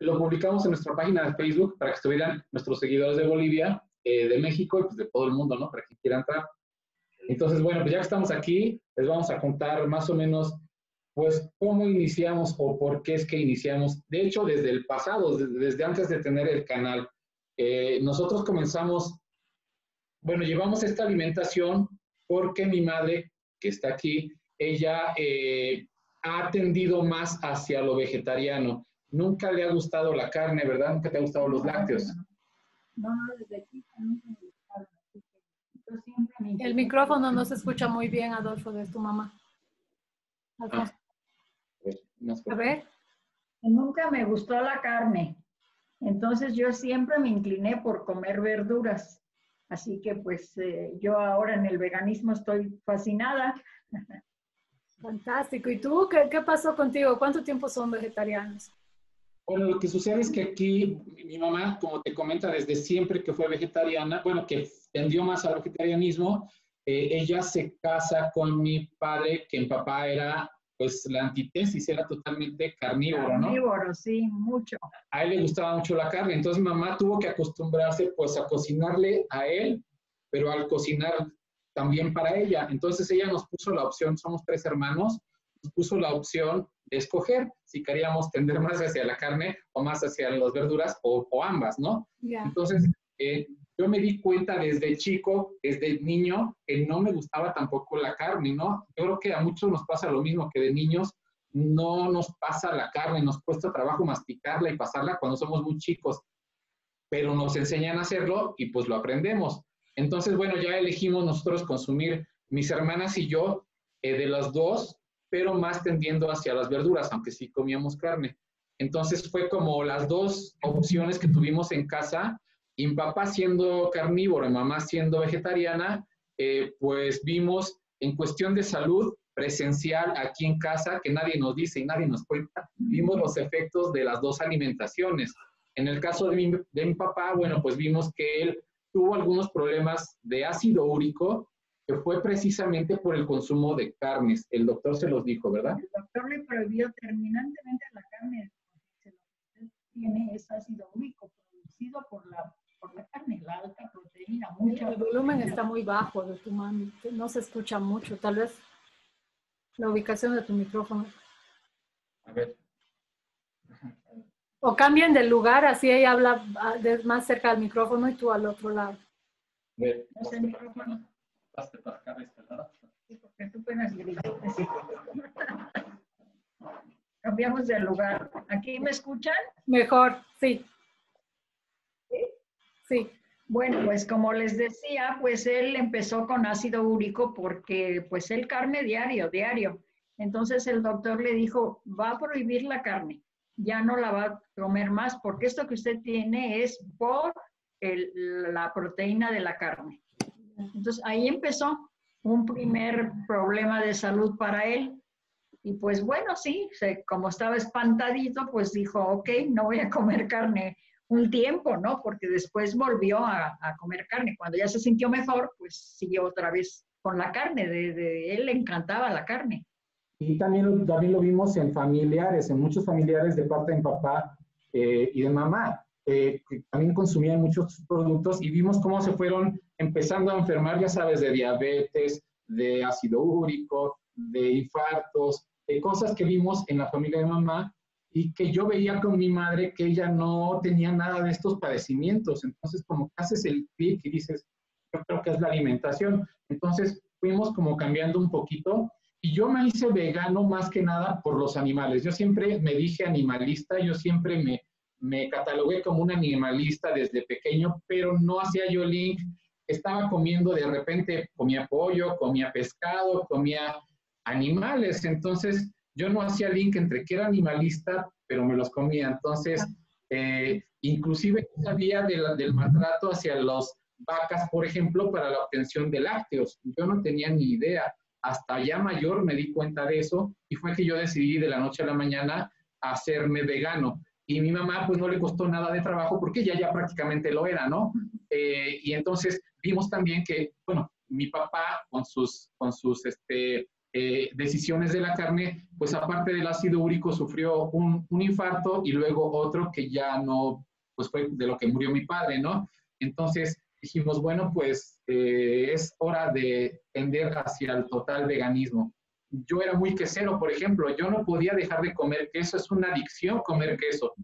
lo publicamos en nuestra página de Facebook para que estuvieran nuestros seguidores de Bolivia, eh, de México y pues de todo el mundo, ¿no? Para que quieran entrar. Entonces, bueno, pues ya que estamos aquí, les vamos a contar más o menos, pues, cómo iniciamos o por qué es que iniciamos. De hecho, desde el pasado, desde, antes de tener el canal, eh, nosotros comenzamos, bueno, llevamos esta alimentación porque mi madre, que está aquí, ella eh, ha tendido más hacia lo vegetariano. Nunca le ha gustado la carne, ¿verdad? Nunca te ha gustado los lácteos. No, desde aquí nunca me el micrófono no se escucha muy bien, Adolfo, de tu mamá. Ah. A ver. Nunca me gustó la carne. Entonces yo siempre me incliné por comer verduras. Así que pues eh, yo ahora en el veganismo estoy fascinada. Fantástico. ¿Y tú qué, qué, pasó contigo? ¿Cuánto tiempo son vegetarianos? Bueno, lo que sucede es que aquí mi mamá, como te comenta, desde siempre que fue vegetariana, bueno, que tendió más al vegetarianismo, eh, ella se casa con mi padre, que en papá era, pues, la antítesis, era totalmente carnívoro, ¿no? Carnívoro, sí, mucho. A él le gustaba mucho la carne, entonces mamá tuvo que acostumbrarse, pues, a cocinarle a él, pero al cocinar también para ella. Entonces ella nos puso la opción, somos tres hermanos, nos puso la opción escoger si queríamos tender más hacia la carne o más hacia las verduras o, ambas, ¿no? Entonces, eh, yo me di cuenta desde chico, desde niño, que no me gustaba tampoco la carne, ¿no? Yo creo que a muchos nos pasa lo mismo, que de niños no nos pasa la carne, nos cuesta trabajo masticarla y pasarla cuando somos muy chicos, pero nos enseñan a hacerlo y pues lo aprendemos. Entonces, bueno, ya elegimos nosotros consumir, mis hermanas y yo, eh, de las dos, pero más tendiendo hacia las verduras, aunque sí comíamos carne. Entonces fue como las dos opciones que tuvimos en casa, y mi papá siendo carnívoro y mamá siendo vegetariana, eh, pues vimos en cuestión de salud presencial aquí en casa, que nadie nos dice y nadie nos cuenta, vimos los efectos de las dos alimentaciones. En el caso de mi, de mi papá, bueno, pues vimos que él tuvo algunos problemas de ácido úrico que fue precisamente por el consumo de carnes. El doctor se los dijo, ¿verdad? El doctor le prohibió terminantemente la carne, porque lo que tiene es ácido úrico producido por la, por la carne, la alta proteína. Mucho el volumen está muy bajo de tu mano, no se escucha mucho, tal vez la ubicación de tu micrófono. A ver. O cambien de lugar, así ella habla ah, más cerca del micrófono y tú al otro lado. A ver. ¿Es el micrófono? Cambiamos de lugar. ¿Aquí me escuchan? Mejor, sí. ¿Sí? Bueno, pues como les decía, pues él empezó con ácido úrico porque pues él carne diario, diario. Entonces el doctor le dijo, va a prohibir la carne, ya no la va a comer más porque esto que usted tiene es por la proteína de la carne. Entonces ahí empezó un primer problema de salud para él. Y pues bueno, sí, como estaba espantadito, pues dijo, ok, no voy a comer carne un tiempo, ¿no? Porque después volvió a, comer carne. Cuando ya se sintió mejor, pues siguió otra vez con la carne. De, él le encantaba la carne. Y también, también lo vimos en familiares, en muchos familiares de parte de papá eh, y de mamá, eh, también consumían muchos productos y vimos cómo se fueron empezando a enfermar, ya sabes, de diabetes, de ácido úrico, de infartos, de cosas que vimos en la familia de mamá y que yo veía con mi madre que ella no tenía nada de estos padecimientos. Entonces, como que haces el clic y dices, yo creo que es la alimentación. Entonces, fuimos como cambiando un poquito y yo me hice vegano más que nada por los animales. Yo siempre me dije animalista, yo siempre me, me catalogué como un animalista desde pequeño, pero no hacía yo link estaba comiendo, de repente comía pollo, comía pescado, comía animales. Entonces, yo no hacía link entre que era animalista, pero me los comía. Entonces, eh, inclusive sabía del maltrato hacia las vacas, por ejemplo, para la obtención de lácteos. Yo no tenía ni idea. Hasta ya mayor me di cuenta de eso y fue que yo decidí de la noche a la mañana hacerme vegano. Y mi mamá pues no le costó nada de trabajo porque ella ya prácticamente lo era, ¿no? Eh, y entonces vimos también que, bueno, mi papá con sus, con sus este, eh, decisiones de la carne, pues aparte del ácido úrico sufrió un, un, infarto y luego otro que ya no, pues fue de lo que murió mi padre, ¿no? Entonces dijimos, bueno, pues eh, es hora de tender hacia el total veganismo. Yo era muy quesero, por ejemplo, yo no podía dejar de comer queso, es una adicción comer queso.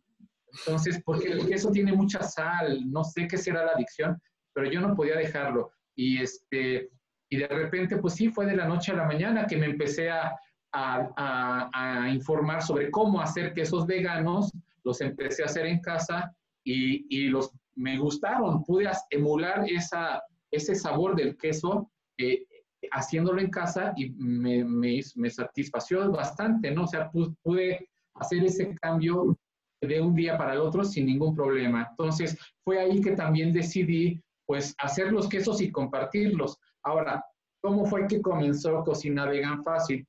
Entonces, porque el queso tiene mucha sal, no sé qué será la adicción, pero yo no podía dejarlo. Y, este, y de repente, pues sí, fue de la noche a la mañana que me empecé a, a, a, informar sobre cómo hacer quesos veganos, los empecé a hacer en casa y, y los me gustaron, pude emular esa, ese sabor del queso eh, haciéndolo en casa y me, me, me, satisfació bastante, ¿no? O sea, pude hacer ese cambio de un día para el otro sin ningún problema. Entonces, fue ahí que también decidí, pues, hacer los quesos y compartirlos. Ahora, ¿cómo fue que comenzó Cocina Vegan Fácil?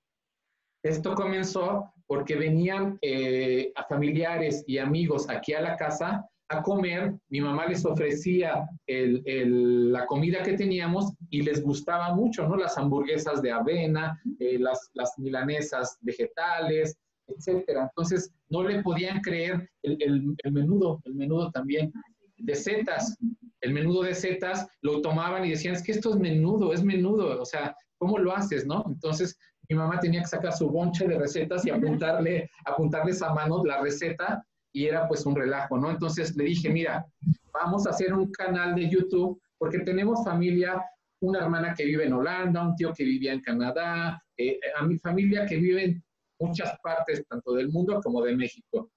Esto comenzó porque venían eh, a familiares y amigos aquí a la casa a comer, mi mamá les ofrecía la comida que teníamos y les gustaba mucho, ¿no? Las hamburguesas de avena, eh, las, milanesas vegetales, etcétera. Entonces, no le podían creer el, menudo, el menudo también de setas. El menudo de setas lo tomaban y decían, es que esto es menudo, es menudo, o sea, ¿cómo lo haces, no? Entonces, mi mamá tenía que sacar su bonche de recetas y apuntarle, apuntarles a mano la receta y era pues un relajo, ¿no? Entonces le dije, mira, vamos a hacer un canal de YouTube porque tenemos familia, una hermana que vive en Holanda, un tío que vivía en Canadá, eh, a mi familia que vive en muchas partes, tanto del mundo como de México.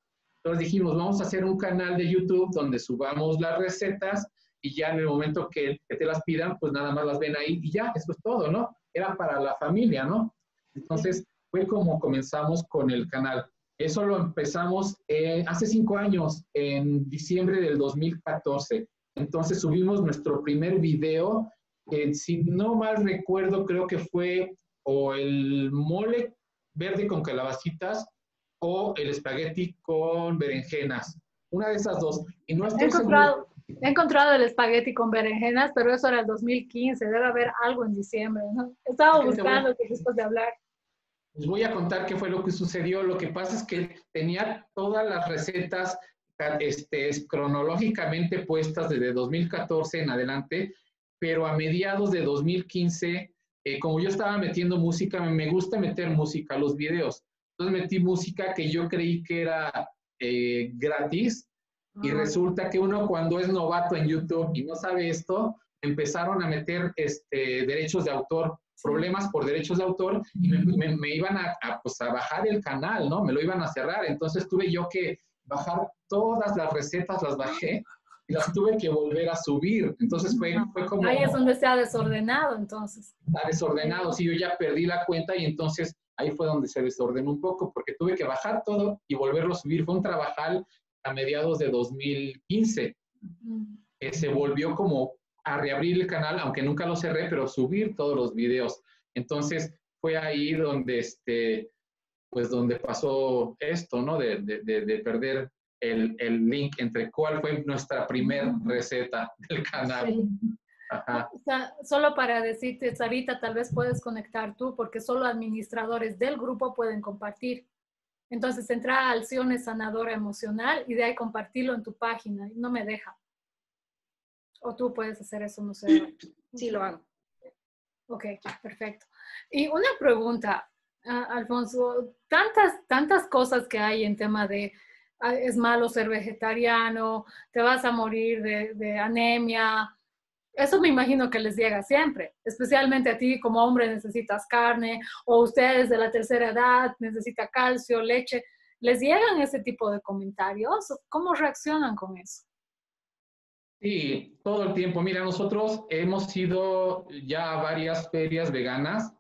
Entonces dijimos, vamos a hacer un canal de YouTube donde subamos las recetas y ya en el momento que, que te las pidan, pues nada más las ven ahí y ya, eso es todo, ¿no? Era para la familia, ¿no? Entonces fue como comenzamos con el canal. Eso lo empezamos eh, hace cinco años, en diciembre del 2014. Entonces subimos nuestro primer video, si no mal recuerdo, creo que fue o el mole verde con calabacitas o el espagueti con berenjenas. Una de esas dos. Y no he, encontrado, he encontrado el espagueti con berenjenas, pero eso era el 2015. Debe haber algo en diciembre. ¿no? Estaba buscando después de hablar. Les voy a contar qué fue lo que sucedió. Lo que pasa es que tenía todas las recetas este, cronológicamente puestas desde 2014 en adelante, pero a mediados de 2015, eh, como yo estaba metiendo música, me gusta meter música a los videos. Entonces metí música que yo creí que era eh, gratis y resulta que uno cuando es novato en YouTube y no sabe esto, empezaron a meter este, derechos de autor problemas por derechos de autor y me, iban a, pues, a, bajar el canal, ¿no? Me lo iban a cerrar. Entonces tuve yo que bajar todas las recetas, las bajé y las tuve que volver a subir. Entonces fue, fue como... Ahí es donde se ha desordenado, entonces. Está desordenado, sí, yo ya perdí la cuenta y entonces ahí fue donde se desordenó un poco porque tuve que bajar todo y volverlo a subir. Fue un trabajal a mediados de 2015. que se volvió como a reabrir el canal, aunque nunca lo cerré, pero subir todos los videos. Entonces fue ahí donde, este, pues donde pasó esto, ¿no? De, de, perder el, el, link entre cuál fue nuestra primera receta del canal. O sea, solo para decirte, Sarita, tal vez puedes conectar tú, porque solo administradores del grupo pueden compartir. Entonces, entra a Alciones Sanadora Emocional y de ahí compartirlo en tu página. No me deja. O tú puedes hacer eso, no sé. Sí, lo hago. Ok, perfecto. Y una pregunta, Alfonso, tantas, tantas cosas que hay en tema de ah, es malo ser vegetariano, te vas a morir de, anemia. Eso me imagino que les llega siempre, especialmente a ti como hombre necesitas carne o ustedes de la tercera edad necesitan calcio, leche. ¿Les llegan ese tipo de comentarios? ¿Cómo reaccionan con eso? Sí, todo el tiempo. Mira, nosotros hemos ido ya a varias ferias veganas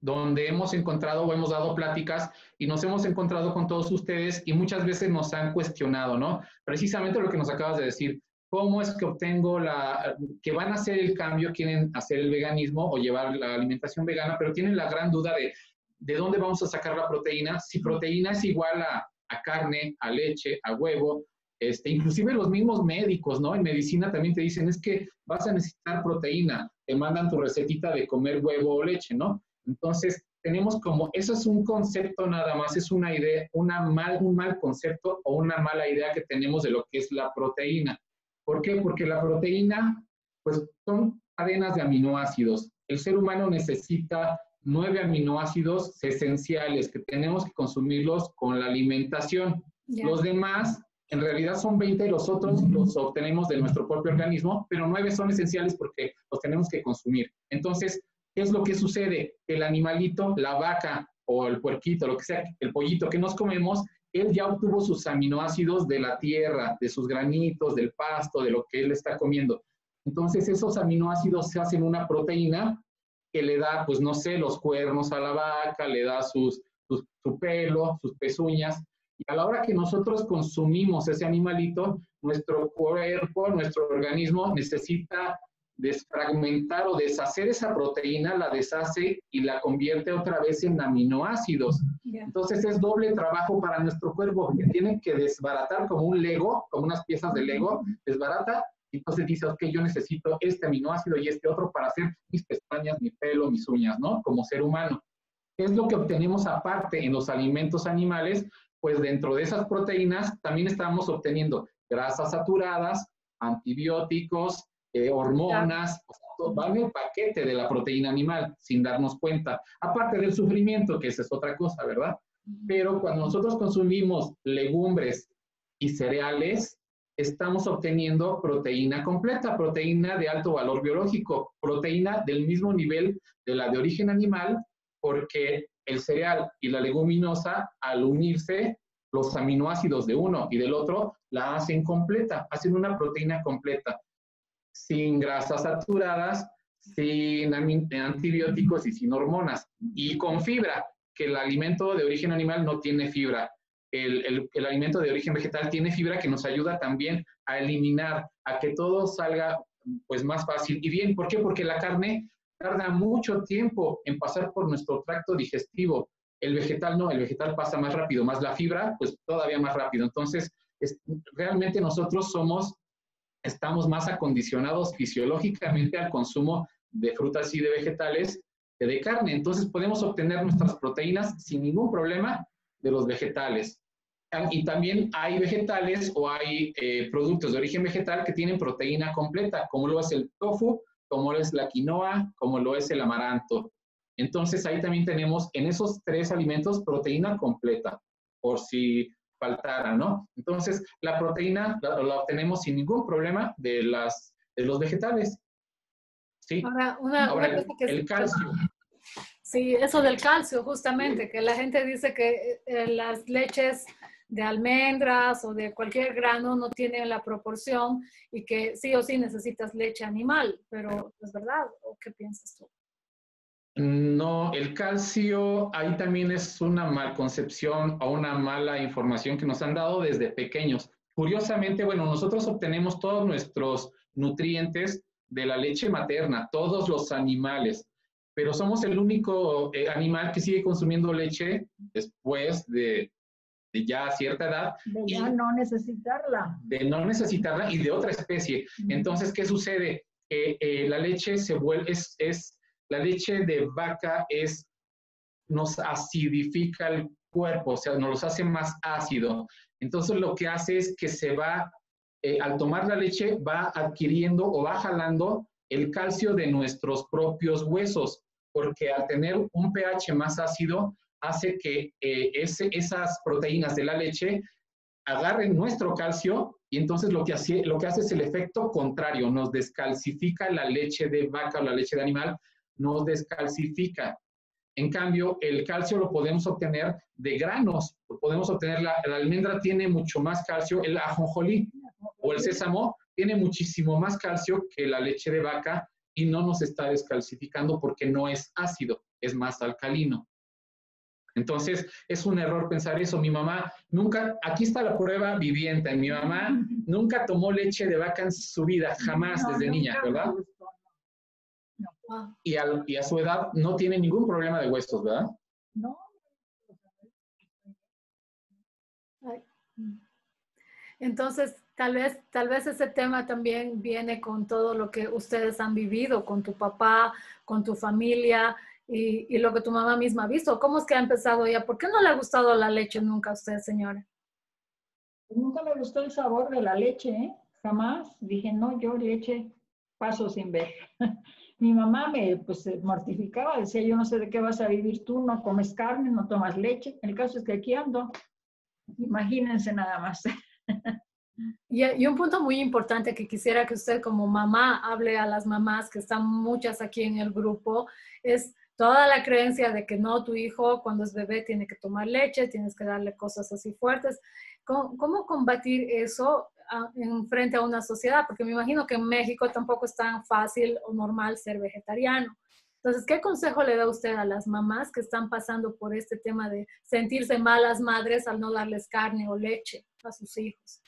donde hemos encontrado o hemos dado pláticas y nos hemos encontrado con todos ustedes y muchas veces nos han cuestionado, ¿no? Precisamente lo que nos acabas de decir, ¿cómo es que obtengo la, que van a hacer el cambio, quieren hacer el veganismo o llevar la alimentación vegana, pero tienen la gran duda de, ¿de dónde vamos a sacar la proteína? Si proteína es igual a, a carne, a leche, a huevo, este, inclusive los mismos médicos, ¿no? En medicina también te dicen, es que vas a necesitar proteína, te mandan tu recetita de comer huevo o leche, ¿no? Entonces, tenemos como, eso es un concepto nada más, es una idea, una mal, un mal concepto o una mala idea que tenemos de lo que es la proteína. ¿Por qué? Porque la proteína, pues son cadenas de aminoácidos. El ser humano necesita nueve aminoácidos esenciales que tenemos que consumirlos con la alimentación. Los demás, en realidad son 20 y los otros los obtenemos de nuestro propio organismo, pero nueve son esenciales porque los tenemos que consumir. Entonces, ¿qué es lo que sucede? El animalito, la vaca o el puerquito, lo que sea, el pollito que nos comemos, él ya obtuvo sus aminoácidos de la tierra, de sus granitos, del pasto, de lo que él está comiendo. Entonces, esos aminoácidos se hacen una proteína que le da, pues no sé, los cuernos a la vaca, le da sus, su pelo, sus pezuñas. Y a la hora que nosotros consumimos ese animalito, nuestro cuerpo, nuestro organismo necesita desfragmentar o deshacer esa proteína, la deshace y la convierte otra vez en aminoácidos. Entonces es doble trabajo para nuestro cuerpo, que tiene que desbaratar como un Lego, como unas piezas de Lego, desbarata entonces dice, ok, yo necesito este aminoácido y este otro para hacer mis pestañas, mi pelo, mis uñas, ¿no? Como ser humano. ¿Qué es lo que obtenemos aparte en los alimentos animales? Pues dentro de esas proteínas también estamos obteniendo grasas saturadas, antibióticos, eh, hormonas, va en el paquete de la proteína animal sin darnos cuenta. Aparte del sufrimiento, que esa es otra cosa, ¿verdad? Pero cuando nosotros consumimos legumbres y cereales, estamos obteniendo proteína completa, proteína de alto valor biológico, proteína del mismo nivel de la de origen animal, porque el cereal y la leguminosa, al unirse, los aminoácidos de uno y del otro la hacen completa, hacen una proteína completa, sin grasas saturadas, sin antibióticos y sin hormonas, y con fibra, que el alimento de origen animal no tiene fibra el, alimento de origen vegetal tiene fibra que nos ayuda también a eliminar, a que todo salga pues más fácil y bien. ¿Por qué? Porque la carne tarda mucho tiempo en pasar por nuestro tracto digestivo. El vegetal no, el vegetal pasa más rápido, más la fibra, pues todavía más rápido. Entonces, realmente nosotros somos, estamos más acondicionados fisiológicamente al consumo de frutas y de vegetales que de carne. Entonces, podemos obtener nuestras proteínas sin ningún problema de los vegetales. Y también hay vegetales o hay eh, productos de origen vegetal que tienen proteína completa, como lo es el tofu, como lo es la quinoa, como lo es el amaranto. Entonces ahí también tenemos en esos tres alimentos proteína completa, por si faltara, ¿no? Entonces la proteína la, obtenemos sin ningún problema de, las, de los vegetales. Sí. Ahora, una, el calcio. Sí, eso del calcio, justamente, que la gente dice que eh, las leches de almendras o de cualquier grano no tienen la proporción y que sí o sí necesitas leche animal, pero ¿es verdad? ¿O qué piensas tú? No, el calcio ahí también es una malconcepción o una mala información que nos han dado desde pequeños. Curiosamente, bueno, nosotros obtenemos todos nuestros nutrientes de la leche materna, todos los animales pero somos el único eh, animal que sigue consumiendo leche después de, ya cierta edad. De ya no necesitarla. De no necesitarla y de otra especie. Entonces, ¿qué sucede? Que eh, la leche se vuelve, es, es, la leche de vaca es, nos acidifica el cuerpo, o sea, nos los hace más ácido. Entonces, lo que hace es que se va, eh, al tomar la leche, va adquiriendo o va jalando el calcio de nuestros propios huesos porque al tener un pH más ácido hace que eh, esas proteínas de la leche agarren nuestro calcio y entonces lo que, hace, lo que hace es el efecto contrario, nos descalcifica la leche de vaca o la leche de animal, nos descalcifica. En cambio, el calcio lo podemos obtener de granos, podemos obtener, la, la almendra tiene mucho más calcio, el ajonjolí o el sésamo tiene muchísimo más calcio que la leche de vaca y no nos está descalcificando porque no es ácido, es más alcalino. Entonces, es un error pensar eso. Mi mamá nunca, aquí está la prueba viviente, mi mamá nunca tomó leche de vaca en su vida, jamás desde niña, ¿verdad? Y, y a su edad no tiene ningún problema de huesos, ¿verdad? No. Entonces, Tal vez, tal vez ese tema también viene con todo lo que ustedes han vivido, con tu papá, con tu familia, y, y, lo que tu mamá misma ha visto. ¿Cómo es que ha empezado ella? ¿Por qué no le ha gustado la leche nunca a usted, señora? Nunca me gustó el sabor de la leche, ¿eh? jamás. Dije, no, yo leche paso sin ver. Mi mamá me pues, mortificaba, decía, yo no sé de qué vas a vivir tú, no comes carne, no tomas leche. El caso es que aquí ando. Imagínense nada más. Y, y, un punto muy importante que quisiera que usted como mamá hable a las mamás, que están muchas aquí en el grupo, es toda la creencia de que no, tu hijo cuando es bebé tiene que tomar leche, tienes que darle cosas así fuertes. ¿Cómo, cómo combatir eso en frente a una sociedad? Porque me imagino que en México tampoco es tan fácil o normal ser vegetariano. Entonces, ¿qué consejo le da usted a las mamás que están pasando por este tema de sentirse malas madres al no darles carne o leche a sus hijos?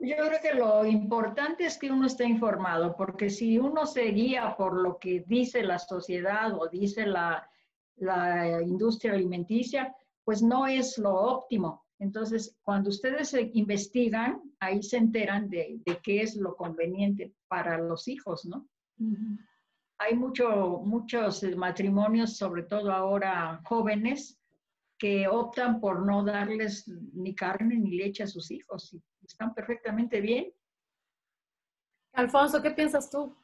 Yo creo que lo importante es que uno esté informado, porque si uno se guía por lo que dice la sociedad o dice la, la industria alimenticia, pues no es lo óptimo. Entonces, cuando ustedes investigan, ahí se enteran de, de, qué es lo conveniente para los hijos, ¿no? Hay mucho, muchos matrimonios, sobre todo ahora jóvenes, que optan por no darles ni carne ni leche a sus hijos y están perfectamente bien. Alfonso, ¿qué piensas tú?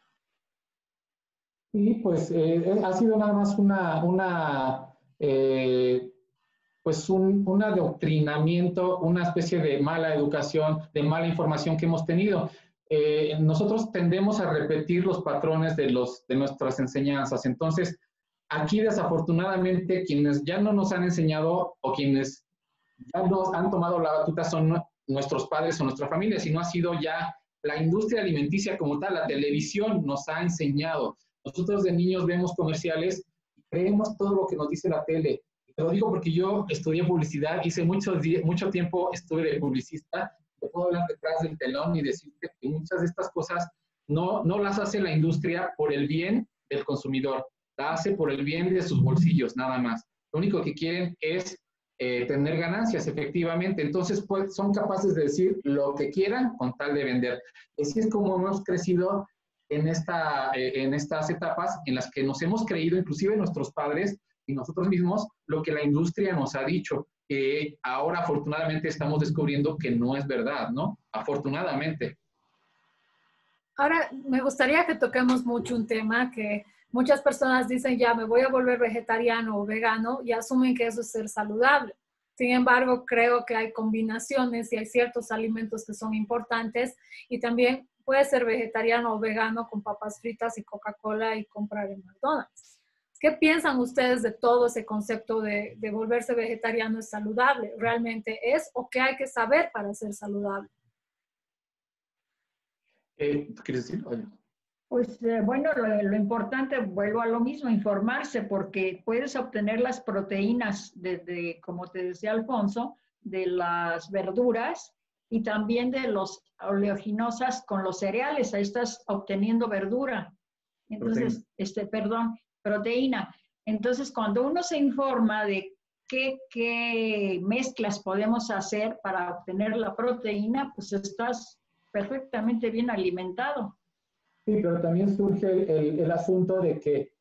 Sí, pues eh, eh, ha sido nada más una, una eh, pues un, un, adoctrinamiento, una especie de mala educación, de mala información que hemos tenido. nosotros tendemos a repetir los patrones de, los, de nuestras enseñanzas. Entonces, aquí desafortunadamente quienes ya no nos han enseñado o quienes ya nos han tomado la batuta son nuestros padres o nuestra familia, sino ha sido ya la industria alimenticia como tal, la televisión nos ha enseñado. Nosotros de niños vemos comerciales creemos todo lo que nos dice la tele. Lo digo porque yo estudié publicidad, hice mucho, mucho tiempo, estuve de publicista, te puedo hablar detrás del telón y decirte que muchas de estas cosas no, no las hace la industria por el bien del consumidor, la hace por el bien de sus bolsillos, nada más. Lo único que quieren es eh, tener ganancias, efectivamente. Entonces, pues, son capaces de decir lo que quieran con tal de vender. Así es como hemos crecido en, esta, eh, en estas etapas en las que nos hemos creído, inclusive nuestros padres y nosotros mismos, lo que la industria nos ha dicho, que ahora afortunadamente estamos descubriendo que no es verdad, ¿no? Afortunadamente. Ahora, me gustaría que toquemos mucho un tema que Muchas personas dicen, ya me voy a volver vegetariano o vegano y asumen que eso es ser saludable. Sin embargo, creo que hay combinaciones y hay ciertos alimentos que son importantes y también puede ser vegetariano o vegano con papas fritas y Coca-Cola y comprar en McDonald's. ¿Qué piensan ustedes de todo ese concepto de, volverse vegetariano es saludable? ¿Realmente es o qué hay que saber para ser saludable? Eh, ¿Quieres decir? Pues eh, bueno, lo, importante, vuelvo a lo mismo, informarse, porque puedes obtener las proteínas desde, como te decía Alfonso, de las verduras y también de los oleaginosas con los cereales. Ahí estás obteniendo verdura. Entonces, este, perdón, proteína. Entonces, cuando uno se informa de qué, qué mezclas podemos hacer para obtener la proteína, pues estás perfectamente bien alimentado. Sí, pero también surge el, asunto de que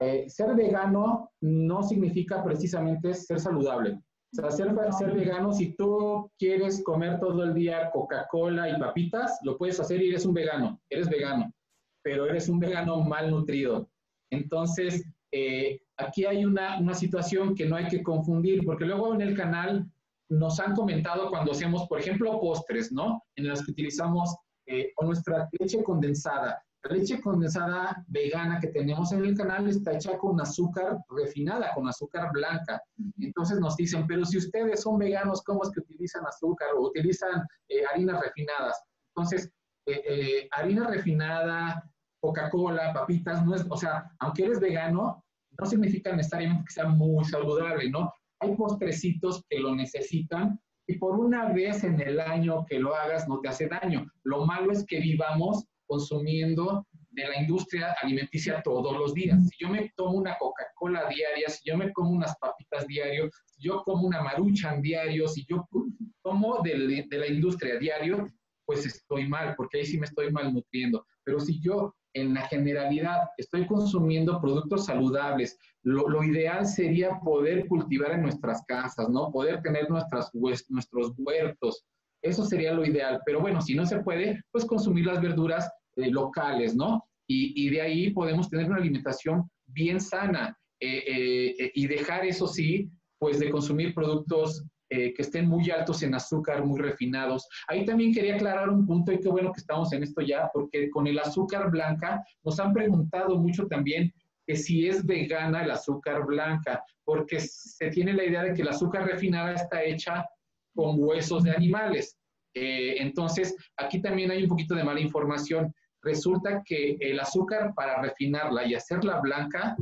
eh, ser vegano no significa precisamente ser saludable. O sea, ser, ser, vegano, si tú quieres comer todo el día Coca-Cola y papitas, lo puedes hacer y eres un vegano, eres vegano, pero eres un vegano mal nutrido. Entonces, eh, aquí hay una, una situación que no hay que confundir, porque luego en el canal nos han comentado cuando hacemos, por ejemplo, postres, ¿no? En las que utilizamos eh, o nuestra leche condensada. La leche condensada vegana que tenemos en el canal está hecha con azúcar refinada, con azúcar blanca. Entonces nos dicen, pero si ustedes son veganos, ¿cómo es que utilizan azúcar o utilizan eh, harinas refinadas? Entonces, harina refinada, Coca-Cola, papitas, no es, o sea, aunque eres vegano, no significa necesariamente que sea muy saludable, ¿no? Hay postrecitos que lo necesitan y por una vez en el año que lo hagas no te hace daño. Lo malo es que vivamos consumiendo de la industria alimenticia todos los días. Si yo me tomo una Coca-Cola diaria, si yo me como unas papitas diario, si yo como una maruchan diario, si yo como de, de la industria diario, pues estoy mal, porque ahí sí me estoy malnutriendo. Pero si yo en la generalidad, estoy consumiendo productos saludables. Lo, ideal sería poder cultivar en nuestras casas, ¿no? Poder tener nuestras, nuestros huertos. Eso sería lo ideal. Pero bueno, si no se puede, pues consumir las verduras eh, locales, ¿no? Y, de ahí podemos tener una alimentación bien sana eh, eh, y dejar, eso sí, pues de consumir productos que estén muy altos en azúcar, muy refinados. Ahí también quería aclarar un punto y qué bueno que estamos en esto ya, porque con el azúcar blanca nos han preguntado mucho también que si es vegana el azúcar blanca, porque se tiene la idea de que el azúcar refinada está hecha con huesos de animales. entonces, aquí también hay un poquito de mala información resulta que el azúcar para refinarla y hacerla blanca,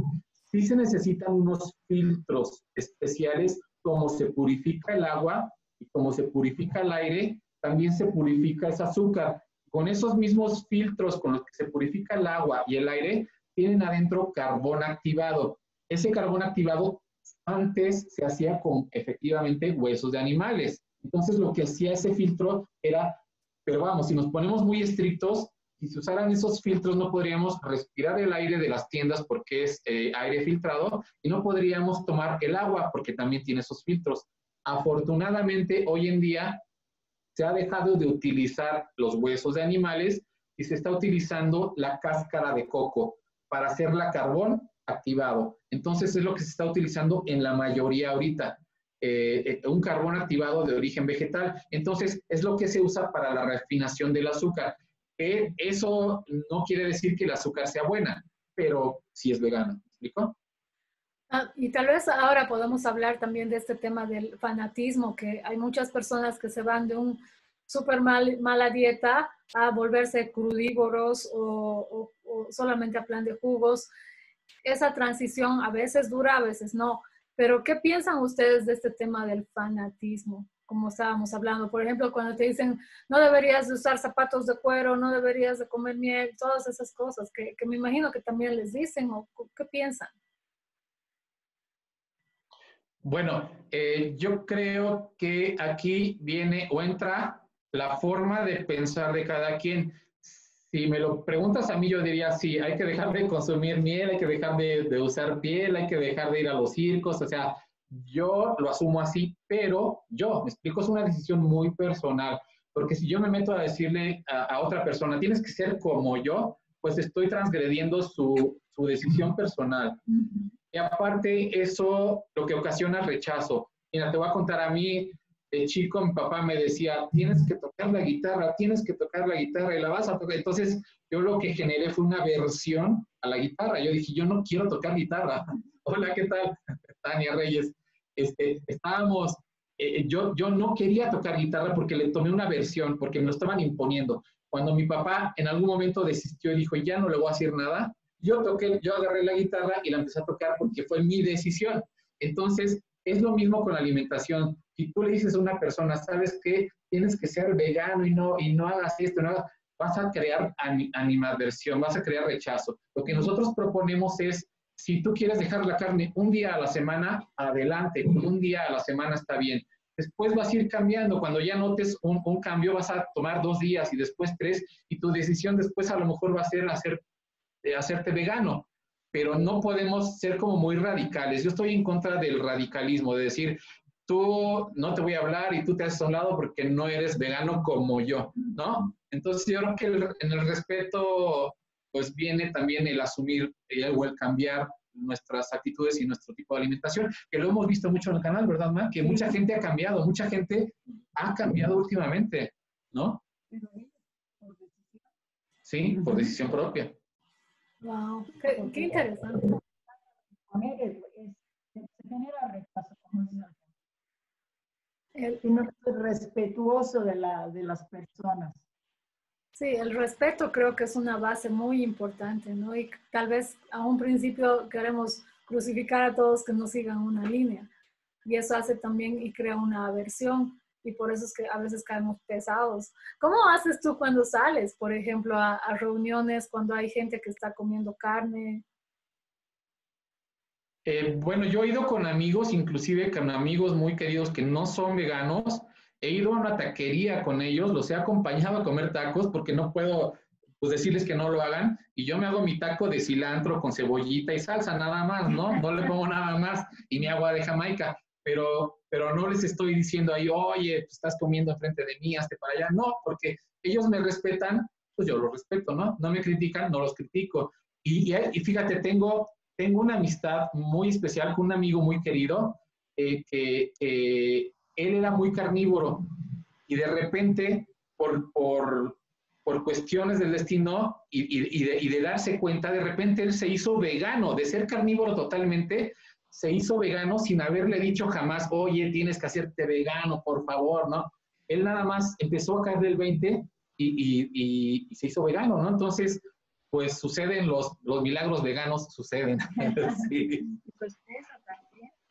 sí se necesitan unos filtros especiales, como se purifica el agua y como se purifica el aire, también se purifica ese azúcar. Con esos mismos filtros con los que se purifica el agua y el aire, tienen adentro carbón activado. Ese carbón activado antes se hacía con efectivamente huesos de animales. Entonces lo que hacía ese filtro era, pero vamos, si nos ponemos muy estrictos, si se usaran esos filtros no podríamos respirar el aire de las tiendas porque es eh, aire filtrado y no podríamos tomar el agua porque también tiene esos filtros. Afortunadamente, hoy en día se ha dejado de utilizar los huesos de animales y se está utilizando la cáscara de coco para hacer la carbón activado. Entonces es lo que se está utilizando en la mayoría ahorita. Eh, eh, un carbón activado de origen vegetal. Entonces es lo que se usa para la refinación del azúcar eso no quiere decir que el azúcar sea buena, pero sí es vegano. Ah, y tal vez ahora podamos hablar también de este tema del fanatismo, que hay muchas personas que se van de un súper mal, mala dieta a volverse crudívoros o, o, solamente a plan de jugos. Esa transición a veces dura, a veces no. Pero, ¿qué piensan ustedes de este tema del fanatismo? Como estábamos hablando. Por ejemplo, cuando te dicen, no deberías de usar zapatos de cuero, no deberías de comer miel, todas esas cosas que, me imagino que también les dicen o qué piensan. Bueno, eh, yo creo que aquí viene o entra la forma de pensar de cada quien. Si me lo preguntas a mí, yo diría, sí, hay que dejar de consumir miel, hay que dejar de, de usar piel, hay que dejar de ir a los circos, o sea, yo lo asumo así, pero yo, me explico, es una decisión muy personal, porque si yo me meto a decirle a, otra persona, tienes que ser como yo, pues estoy transgrediendo su, su decisión personal. Y aparte, eso lo que ocasiona rechazo. Mira, te voy a contar a mí, de chico, mi papá me decía, tienes que tocar la guitarra, tienes que tocar la guitarra y la vas a tocar. Entonces, yo lo que generé fue una versión a la guitarra. Yo dije, yo no quiero tocar guitarra. Hola, ¿qué tal? Tania Reyes. Este, estábamos, eh, yo, yo no quería tocar guitarra porque le tomé una versión, porque me lo estaban imponiendo. Cuando mi papá en algún momento desistió y dijo, ya no le voy a decir nada, yo toqué, yo agarré la guitarra y la empecé a tocar porque fue mi decisión. Entonces, es lo mismo con la alimentación. Si tú le dices a una persona, sabes que tienes que ser vegano y no, y no hagas esto, no vas a crear animadversión, vas a crear rechazo. Lo que nosotros proponemos es si tú quieres dejar la carne un día a la semana, adelante, un día a la semana está bien. Después vas a ir cambiando. Cuando ya notes un, cambio, vas a tomar dos días y después tres, y tu decisión después a lo mejor va a ser hacer, eh, hacerte vegano. Pero no podemos ser como muy radicales. Yo estoy en contra del radicalismo, de decir, tú no te voy a hablar y tú te haces a un lado porque no eres vegano como yo, ¿no? Entonces yo creo que en el respeto pues viene también el asumir o el cambiar nuestras actitudes y nuestro tipo de alimentación, que lo hemos visto mucho en el canal, ¿verdad, Ma? Que mucha gente ha cambiado, mucha gente ha cambiado últimamente, ¿no? Sí, por decisión propia. Wow, qué, qué interesante. Se genera rechazo, como el, respetuoso de, la, de las personas. Sí, el respeto creo que es una base muy importante, ¿no? Y tal vez a un principio queremos crucificar a todos que no sigan una línea. Y eso hace también y crea una aversión. Y por eso es que a veces caemos pesados. ¿Cómo haces tú cuando sales, por ejemplo, a, a reuniones cuando hay gente que está comiendo carne? Eh, bueno, yo he ido con amigos, inclusive con amigos muy queridos que no son veganos, he ido a una taquería con ellos, los he acompañado a comer tacos porque no puedo pues decirles que no lo hagan y yo me hago mi taco de cilantro con cebollita y salsa nada más, ¿no? No le pongo nada más y mi agua de Jamaica, pero, pero no les estoy diciendo ahí, oye, estás comiendo enfrente de mí, hazte para allá, no, porque ellos me respetan, pues yo los respeto, ¿no? No me critican, no los critico. Y, y, fíjate, tengo, tengo una amistad muy especial con un amigo muy querido, eh, que él era muy carnívoro y de repente, por, por por cuestiones del destino y, de, darse cuenta, de repente él se hizo vegano, de ser carnívoro totalmente, se hizo vegano sin haberle dicho jamás, oye, tienes que hacerte vegano, por favor, ¿no? Él nada más empezó a caer del 20 y, se hizo vegano, ¿no? Entonces, pues suceden los, los milagros veganos, suceden. sí. Pues también.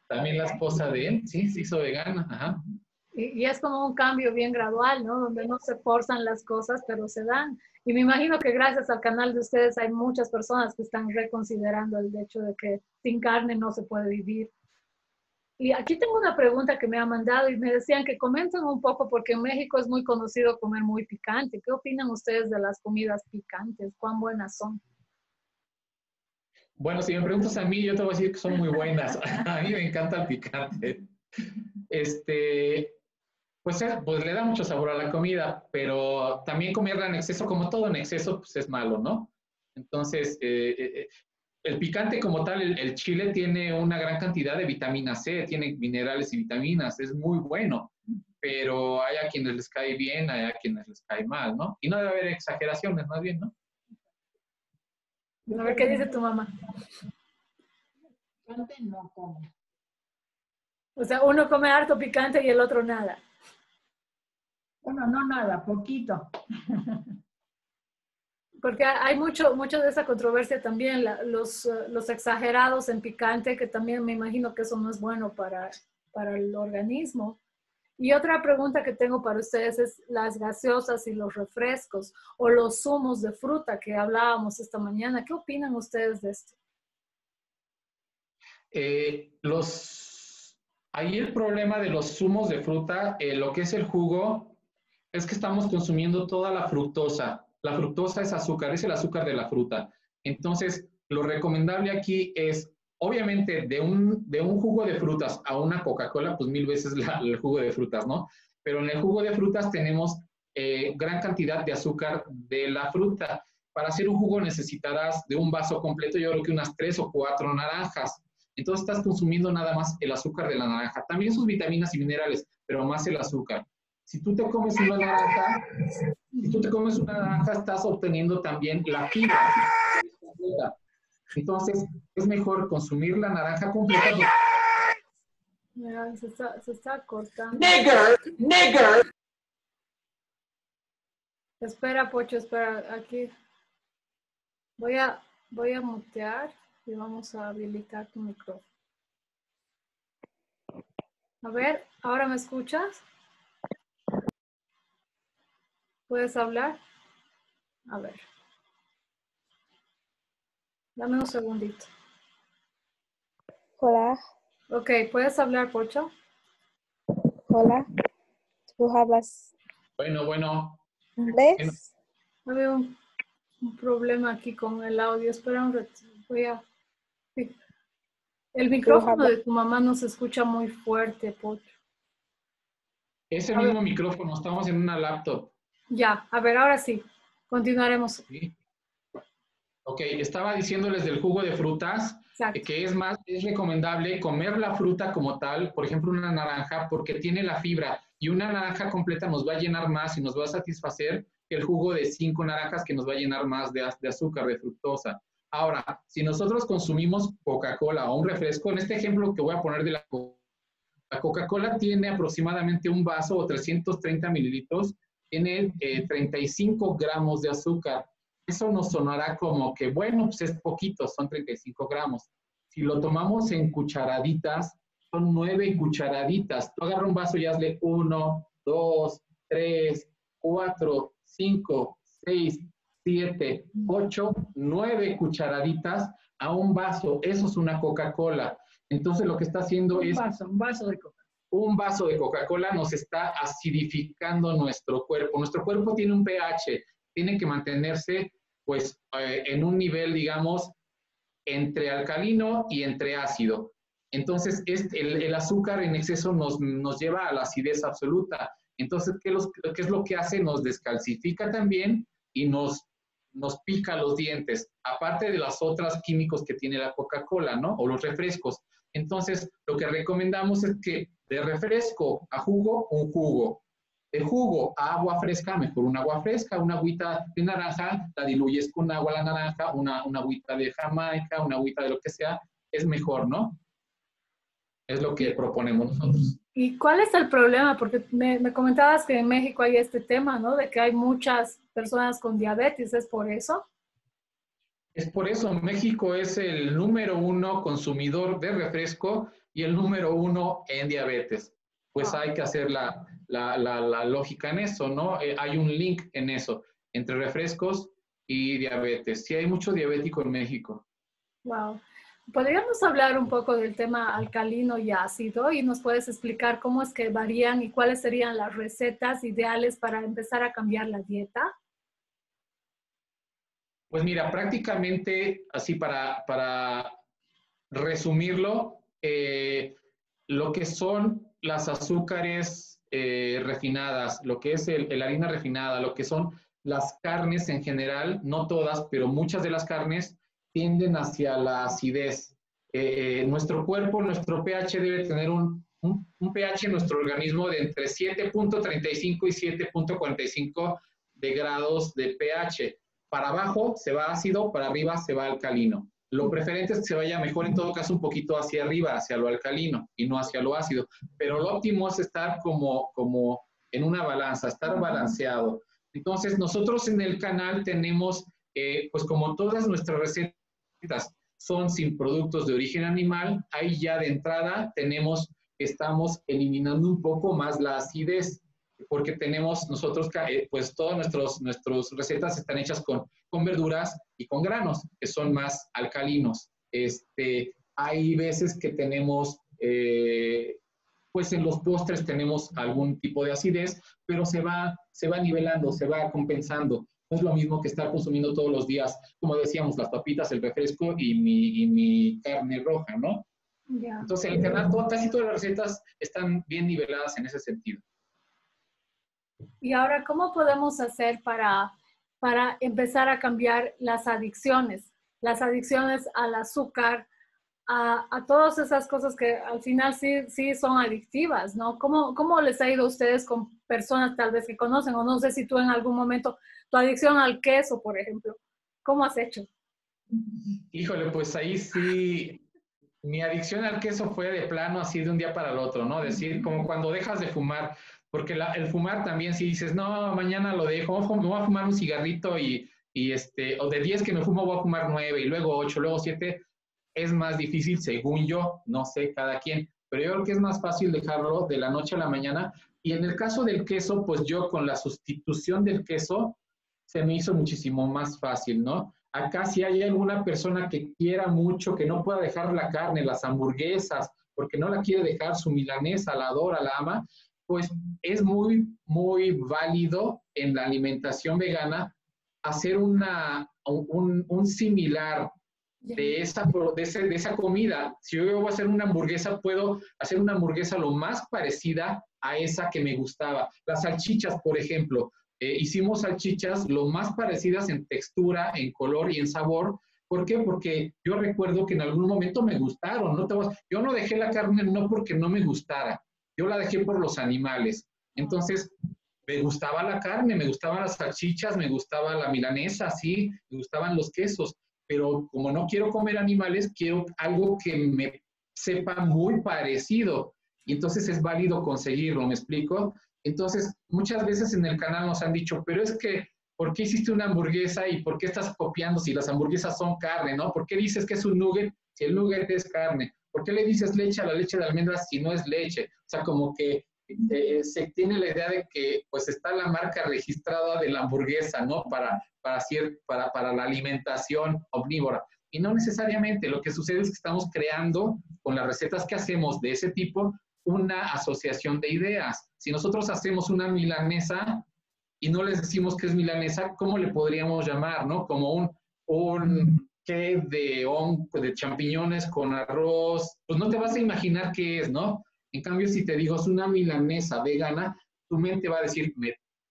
También la esposa de él, sí, se hizo vegana, ajá. Y, es como un cambio bien gradual, ¿no? Donde no se forzan las cosas, pero se dan. Y me imagino que gracias al canal de ustedes hay muchas personas que están reconsiderando el hecho de que sin carne no se puede vivir. Y aquí tengo una pregunta que me ha mandado y me decían que comenten un poco porque en México es muy conocido comer muy picante. ¿Qué opinan ustedes de las comidas picantes? ¿Cuán buenas son? Bueno, si me preguntas a mí, yo te voy a decir que son muy buenas. a mí me encanta el picante. Este, pues, eh, pues, le da mucho sabor a la comida, pero también comerla en exceso, como todo en exceso, pues es malo, ¿no? Entonces, eh, eh, el picante como tal, el, chile tiene una gran cantidad de vitamina C, tiene minerales y vitaminas, es muy bueno, pero hay a quienes les cae bien, hay a quienes les cae mal, ¿no? Y no debe haber exageraciones, más bien, ¿no? A ver, ¿qué dice tu mamá? Picante no como. O sea, uno come harto picante y el otro nada. Bueno, no nada, poquito. Porque hay mucho, mucho de esa controversia también, los, los, exagerados en picante, que también me imagino que eso no es bueno para, para el organismo. Y otra pregunta que tengo para ustedes es las gaseosas y los refrescos o los zumos de fruta que hablábamos esta mañana. ¿Qué opinan ustedes de esto? Eh, los, ahí el problema de los zumos de fruta, eh, lo que es el jugo, es que estamos consumiendo toda la fructosa. La fructosa es azúcar, es el azúcar de la fruta. Entonces, lo recomendable aquí es, obviamente, de un, de un jugo de frutas a una Coca-Cola, pues mil veces el jugo de frutas, ¿no? Pero en el jugo de frutas tenemos eh, gran cantidad de azúcar de la fruta. Para hacer un jugo necesitarás de un vaso completo, yo creo que unas tres o cuatro naranjas. Entonces estás consumiendo nada más el azúcar de la naranja. También sus vitaminas y minerales, pero más el azúcar. Si tú te comes una naranja, si tú te comes una naranja, estás obteniendo también la fibra. Entonces, es mejor consumir la naranja completa. Mira, se está, se está cortando. ¡Nigger! ¡Nigger! Espera, Pocho, espera, aquí. Voy a, voy a mutear y vamos a habilitar tu micrófono. A ver, ¿ahora me escuchas? ¿Puedes hablar? A ver. Dame un segundito. Hola. Ok, ¿puedes hablar, Pocho? Hola. ¿Tú hablas? Bueno, bueno. ¿Inglés? Había un, problema aquí con el audio. Espera un rato. Voy a... El micrófono de tu mamá no se escucha muy fuerte, Pocho. Es el mismo micrófono. Estamos en una laptop. Ya, a ver, ahora sí, continuaremos. Ok, estaba diciéndoles del jugo de frutas, que es más, es recomendable comer la fruta como tal, por ejemplo, una naranja, porque tiene la fibra y una naranja completa nos va a llenar más y nos va a satisfacer el jugo de cinco naranjas que nos va a llenar más de, de azúcar, de fructosa. Ahora, si nosotros consumimos Coca-Cola o un refresco, en este ejemplo que voy a poner de la la Coca-Cola tiene aproximadamente un vaso o 330 mililitros tiene 35 eh, gramos de azúcar. Eso nos sonará como que, bueno, pues es poquito, son 35 gramos. Si lo tomamos en cucharaditas, son 9 cucharaditas. Tú agarra un vaso y hazle 1, 2, 3, 4, 5, 6, 7, 8, 9 cucharaditas a un vaso. Eso es una Coca-Cola. Entonces lo que está haciendo es... Un vaso, un vaso de Coca un vaso de Coca-Cola nos está acidificando nuestro cuerpo. Nuestro cuerpo tiene un pH, tiene que mantenerse pues eh, en un nivel, digamos, entre alcalino y entre ácido. Entonces, este, el, azúcar en exceso nos, nos, lleva a la acidez absoluta. Entonces, ¿qué, ¿qué, es lo que hace? Nos descalcifica también y nos, nos pica los dientes, aparte de los otros químicos que tiene la Coca-Cola, ¿no? O los refrescos. Entonces, lo que recomendamos es que de refresco a jugo, un jugo. De jugo a agua fresca, mejor un agua fresca, una agüita de naranja, la diluyes con agua la naranja, una, una agüita de Jamaica, una agüita de lo que sea, es mejor, ¿no? Es lo que proponemos nosotros. ¿Y cuál es el problema? Porque me, me, comentabas que en México hay este tema, ¿no? De que hay muchas personas con diabetes, ¿es por eso? Es por eso, México es el número uno consumidor de refresco y el número uno en diabetes. Pues ah. hay que hacer la, la, la, lógica en eso, ¿no? Eh, hay un link en eso, entre refrescos y diabetes. Sí hay mucho diabético en México. Wow. ¿Podríamos hablar un poco del tema alcalino y ácido y nos puedes explicar cómo es que varían y cuáles serían las recetas ideales para empezar a cambiar la dieta? Pues mira, prácticamente así para, para resumirlo, eh, lo que son las azúcares eh, refinadas, lo que es el, harina refinada, lo que son las carnes en general, no todas, pero muchas de las carnes tienden hacia la acidez. Eh, nuestro cuerpo, nuestro pH debe tener un, un, un pH en nuestro organismo de entre 7.35 y 7.45 de grados de pH. Para abajo se va ácido, para arriba se va alcalino. Lo preferente es que se vaya mejor en todo caso un poquito hacia arriba, hacia lo alcalino y no hacia lo ácido. Pero lo óptimo es estar como, como en una balanza, estar balanceado. Entonces, nosotros en el canal tenemos, eh, pues como todas nuestras recetas son sin productos de origen animal, ahí ya de entrada tenemos, estamos eliminando un poco más la acidez porque tenemos nosotros, eh, pues todas nuestros, nuestras recetas están hechas con, con verduras y con granos, que son más alcalinos. Este, hay veces que tenemos, eh, pues en los postres tenemos algún tipo de acidez, pero se va, se va nivelando, se va compensando. No es lo mismo que estar consumiendo todos los días, como decíamos, las papitas, el refresco y mi, y mi carne roja, ¿no? Entonces, el canal, casi todas las recetas están bien niveladas en ese sentido. Y ahora, ¿cómo podemos hacer para, para empezar a cambiar las adicciones? Las adicciones al azúcar, a, a, todas esas cosas que al final sí, sí son adictivas, ¿no? ¿Cómo, ¿Cómo les ha ido a ustedes con personas tal vez que conocen? O no sé si tú en algún momento, tu adicción al queso, por ejemplo, ¿cómo has hecho? Híjole, pues ahí sí, mi adicción al queso fue de plano así de un día para el otro, ¿no? Decir, como cuando dejas de fumar, porque el fumar también, si dices, no, mañana lo dejo, me voy a fumar un cigarrito y, y este, o de 10 que me fumo voy a fumar 9 y luego 8, luego 7, es más difícil según yo, no sé cada quien, pero yo creo que es más fácil dejarlo de la noche a la mañana. Y en el caso del queso, pues yo con la sustitución del queso se me hizo muchísimo más fácil, ¿no? Acá si hay alguna persona que quiera mucho, que no pueda dejar la carne, las hamburguesas, porque no la quiere dejar, su milanesa, la adora, la ama, pues es muy, muy válido en la alimentación vegana hacer una, un, un similar de esa, de, de, esa comida. Si yo voy a hacer una hamburguesa, puedo hacer una hamburguesa lo más parecida a esa que me gustaba. Las salchichas, por ejemplo. Eh, hicimos salchichas lo más parecidas en textura, en color y en sabor. ¿Por qué? Porque yo recuerdo que en algún momento me gustaron. ¿no? Yo no dejé la carne no porque no me gustara, yo la dejé por los animales. Entonces, me gustaba la carne, me gustaban las salchichas, me gustaba la milanesa, sí, me gustaban los quesos, pero como no quiero comer animales, quiero algo que me sepa muy parecido. Y entonces es válido conseguirlo, ¿me explico? Entonces, muchas veces en el canal nos han dicho, pero es que, ¿por qué hiciste una hamburguesa y por qué estás copiando si las hamburguesas son carne, ¿no? ¿Por qué dices que es un nugget si el nugget es carne? ¿Por qué le dices leche a la leche de almendras si no es leche? O sea, como que eh, se tiene la idea de que pues está la marca registrada de la hamburguesa, ¿no? Para, para, para, para la alimentación omnívora. Y no necesariamente, lo que sucede es que estamos creando con las recetas que hacemos de ese tipo, una asociación de ideas. Si nosotros hacemos una milanesa, y no les decimos que es milanesa, ¿cómo le podríamos llamar, no? Como un, un de, de champiñones con arroz, pues no te vas a imaginar qué es, ¿no? En cambio, si te digo es una milanesa vegana, tu mente va a decir,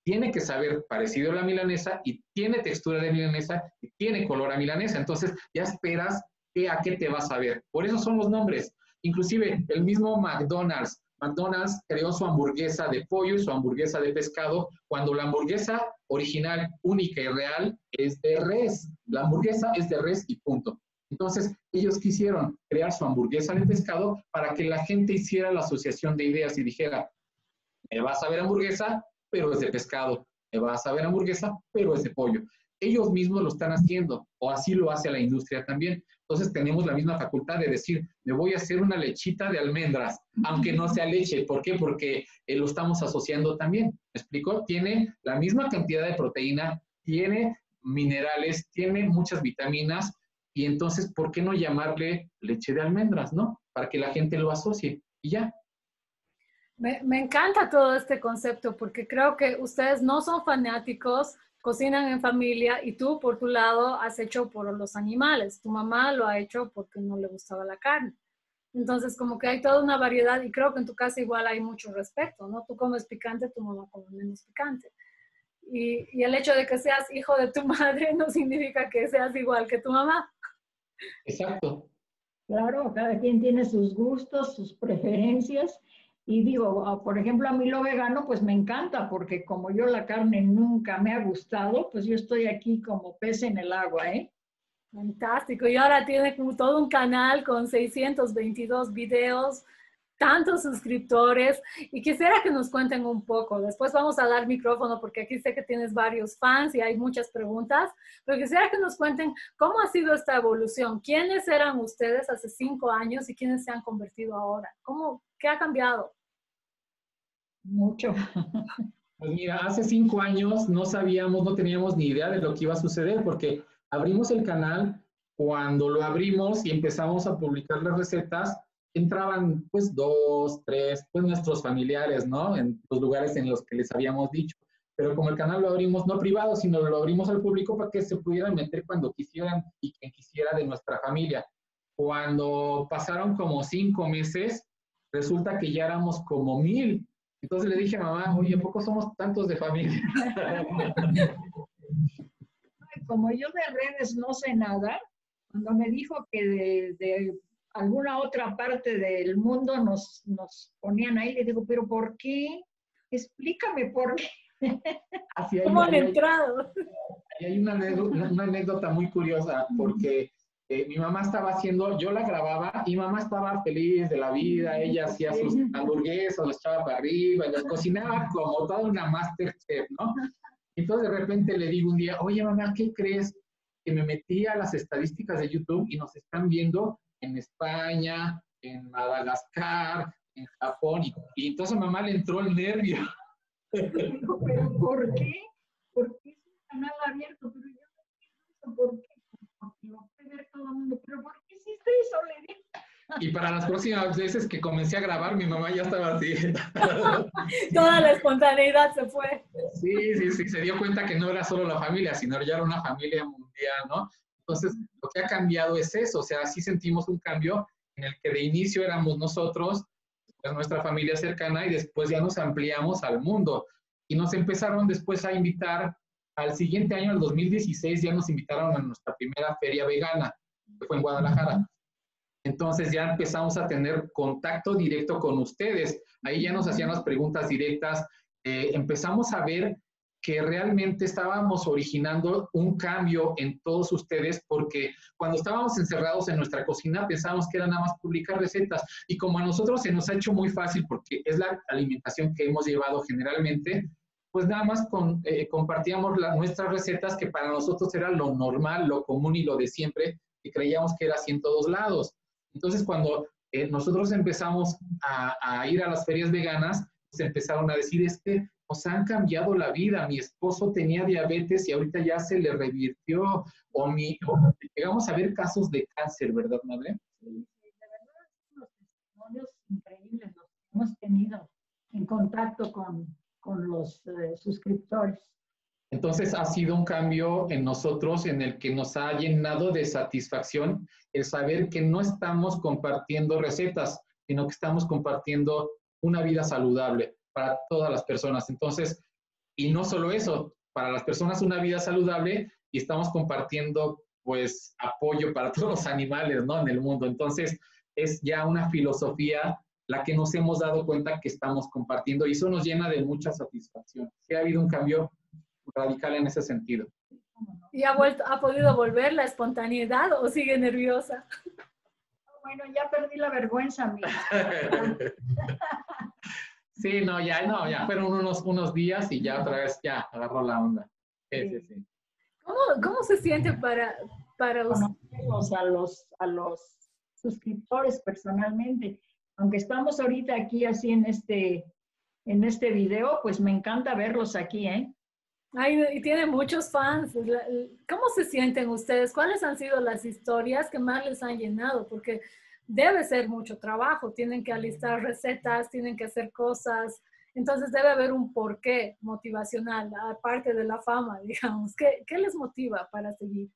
tiene que saber parecido a la milanesa y tiene textura de milanesa y tiene color a milanesa. Entonces ya esperas que a qué te vas a ver. Por eso son los nombres. Inclusive el mismo McDonald's. McDonald's creó su hamburguesa de pollo y su hamburguesa de pescado cuando la hamburguesa original, única y real es de res. La hamburguesa es de res y punto. Entonces, ellos quisieron crear su hamburguesa de pescado para que la gente hiciera la asociación de ideas y dijera, me vas a ver hamburguesa, pero es de pescado. Me vas a ver hamburguesa, pero es de pollo. Ellos mismos lo están haciendo, o así lo hace la industria también. Entonces tenemos la misma facultad de decir, me voy a hacer una lechita de almendras, aunque no sea leche. ¿Por qué? Porque eh, lo estamos asociando también. ¿Me explico? Tiene la misma cantidad de proteína, tiene minerales, tiene muchas vitaminas, y entonces, ¿por qué no llamarle leche de almendras, no? Para que la gente lo asocie. Y ya, me, me, encanta todo este concepto porque creo que ustedes no son fanáticos, cocinan en familia y tú por tu lado has hecho por los animales. Tu mamá lo ha hecho porque no le gustaba la carne. Entonces, como que hay toda una variedad y creo que en tu casa igual hay mucho respeto, ¿no? Tú comes picante, tu mamá come menos picante. Y, y el hecho de que seas hijo de tu madre no significa que seas igual que tu mamá. Exacto. Claro, cada quien tiene sus gustos, sus preferencias y digo, ah, por ejemplo, a mí lo vegano pues me encanta porque como yo la carne nunca me ha gustado, pues yo estoy aquí como pez en el agua, ¿eh? Fantástico. Y ahora tiene todo un canal con 622 videos, tantos suscriptores. Y quisiera que nos cuenten un poco. Después vamos a dar micrófono porque aquí sé que tienes varios fans y hay muchas preguntas. Pero quisiera que nos cuenten cómo ha sido esta evolución. ¿Quiénes eran ustedes hace cinco años y quiénes se han convertido ahora? ¿Cómo, ¿Qué ha cambiado? Mucho. Pues mira, hace cinco años no sabíamos, no teníamos ni idea de lo que iba a suceder porque abrimos el canal, cuando lo abrimos y empezamos a publicar las recetas, entraban pues dos, tres, pues nuestros familiares, ¿no? En los lugares en los que les habíamos dicho. Pero como el canal lo abrimos no privado, sino lo abrimos al público para que se pudieran meter cuando quisieran y quien quisiera de nuestra familia. Cuando pasaron como cinco meses, resulta que ya éramos como mil entonces le dije a mamá, oye, ¿a poco somos tantos de familia? Como yo de redes no sé nada, cuando me dijo que de, alguna otra parte del mundo nos, nos ponían ahí, le digo, ¿pero por qué? Explícame por qué. ¿Cómo han entrado? hay una una anécdota muy curiosa, porque eh, mi mamá estaba haciendo, yo la grababa y mamá estaba feliz de la vida, ella hacía sus hamburguesas, los echaba para arriba, las cocinaba como toda una master chef, ¿no? Entonces de repente le digo un día, oye mamá, ¿qué crees? Que me metí a las estadísticas de YouTube y nos están viendo en España, en Madagascar, en Japón, y, entonces a mamá le entró el nervio. ¿Pero por qué? Porque es un canal abierto, pero yo no entiendo por qué pero ¿por qué hiciste eso? Y para las próximas veces que comencé a grabar, mi mamá ya estaba así. Toda la espontaneidad se fue. Sí, sí, sí, se dio cuenta que no era solo la familia, sino ya era una familia mundial, ¿no? Entonces, lo que ha cambiado es eso, o sea, sí sentimos un cambio en el que de inicio éramos nosotros, pues nuestra familia cercana, y después ya nos ampliamos al mundo. Y nos empezaron después a invitar al siguiente año, el 2016, ya nos invitaron a nuestra primera feria vegana, que fue en Guadalajara. Entonces ya empezamos a tener contacto directo con ustedes. Ahí ya nos hacían las preguntas directas. Eh, empezamos a ver que realmente estábamos originando un cambio en todos ustedes porque cuando estábamos encerrados en nuestra cocina pensábamos que era nada más publicar recetas y como a nosotros se nos ha hecho muy fácil porque es la alimentación que hemos llevado generalmente, pues nada más con, eh, compartíamos las, nuestras recetas que para nosotros era lo normal, lo común y lo de siempre, y creíamos que era así en todos lados. Entonces, cuando eh, nosotros empezamos a, ir a las ferias veganas, se empezaron a decir, es que nos han cambiado la vida, mi esposo tenía diabetes y ahorita ya se le revirtió, o, mi, llegamos a ver casos de cáncer, ¿verdad, madre? Sí, de verdad, los testimonios increíbles los hemos tenido en contacto con, con los eh, suscriptores. Entonces ha sido un cambio en nosotros en el que nos ha llenado de satisfacción el saber que no estamos compartiendo recetas, sino que estamos compartiendo una vida saludable para todas las personas. Entonces, y no solo eso, para las personas una vida saludable y estamos compartiendo pues apoyo para todos los animales, ¿no? En el mundo. Entonces, es ya una filosofía la que nos hemos dado cuenta que estamos compartiendo y eso nos llena de mucha satisfacción. Sí ha habido un cambio radical en ese sentido. ¿Y ha, vuelto, ha podido volver la espontaneidad o sigue nerviosa? Bueno, ya perdí la vergüenza, mía. sí, no, ya, no, ya fueron unos, unos días y ya otra vez ya agarró la onda. Sí, sí, sí. ¿Cómo, ¿Cómo, se siente para, para a los, a los suscriptores personalmente. Aunque estamos ahorita aquí así en este, en este video, pues me encanta verlos aquí, ¿eh? Ay, y tiene muchos fans. ¿Cómo se sienten ustedes? ¿Cuáles han sido las historias que más les han llenado? Porque debe ser mucho trabajo. Tienen que alistar recetas, tienen que hacer cosas. Entonces debe haber un porqué motivacional, aparte de la fama, digamos. ¿Qué, qué les motiva para seguir?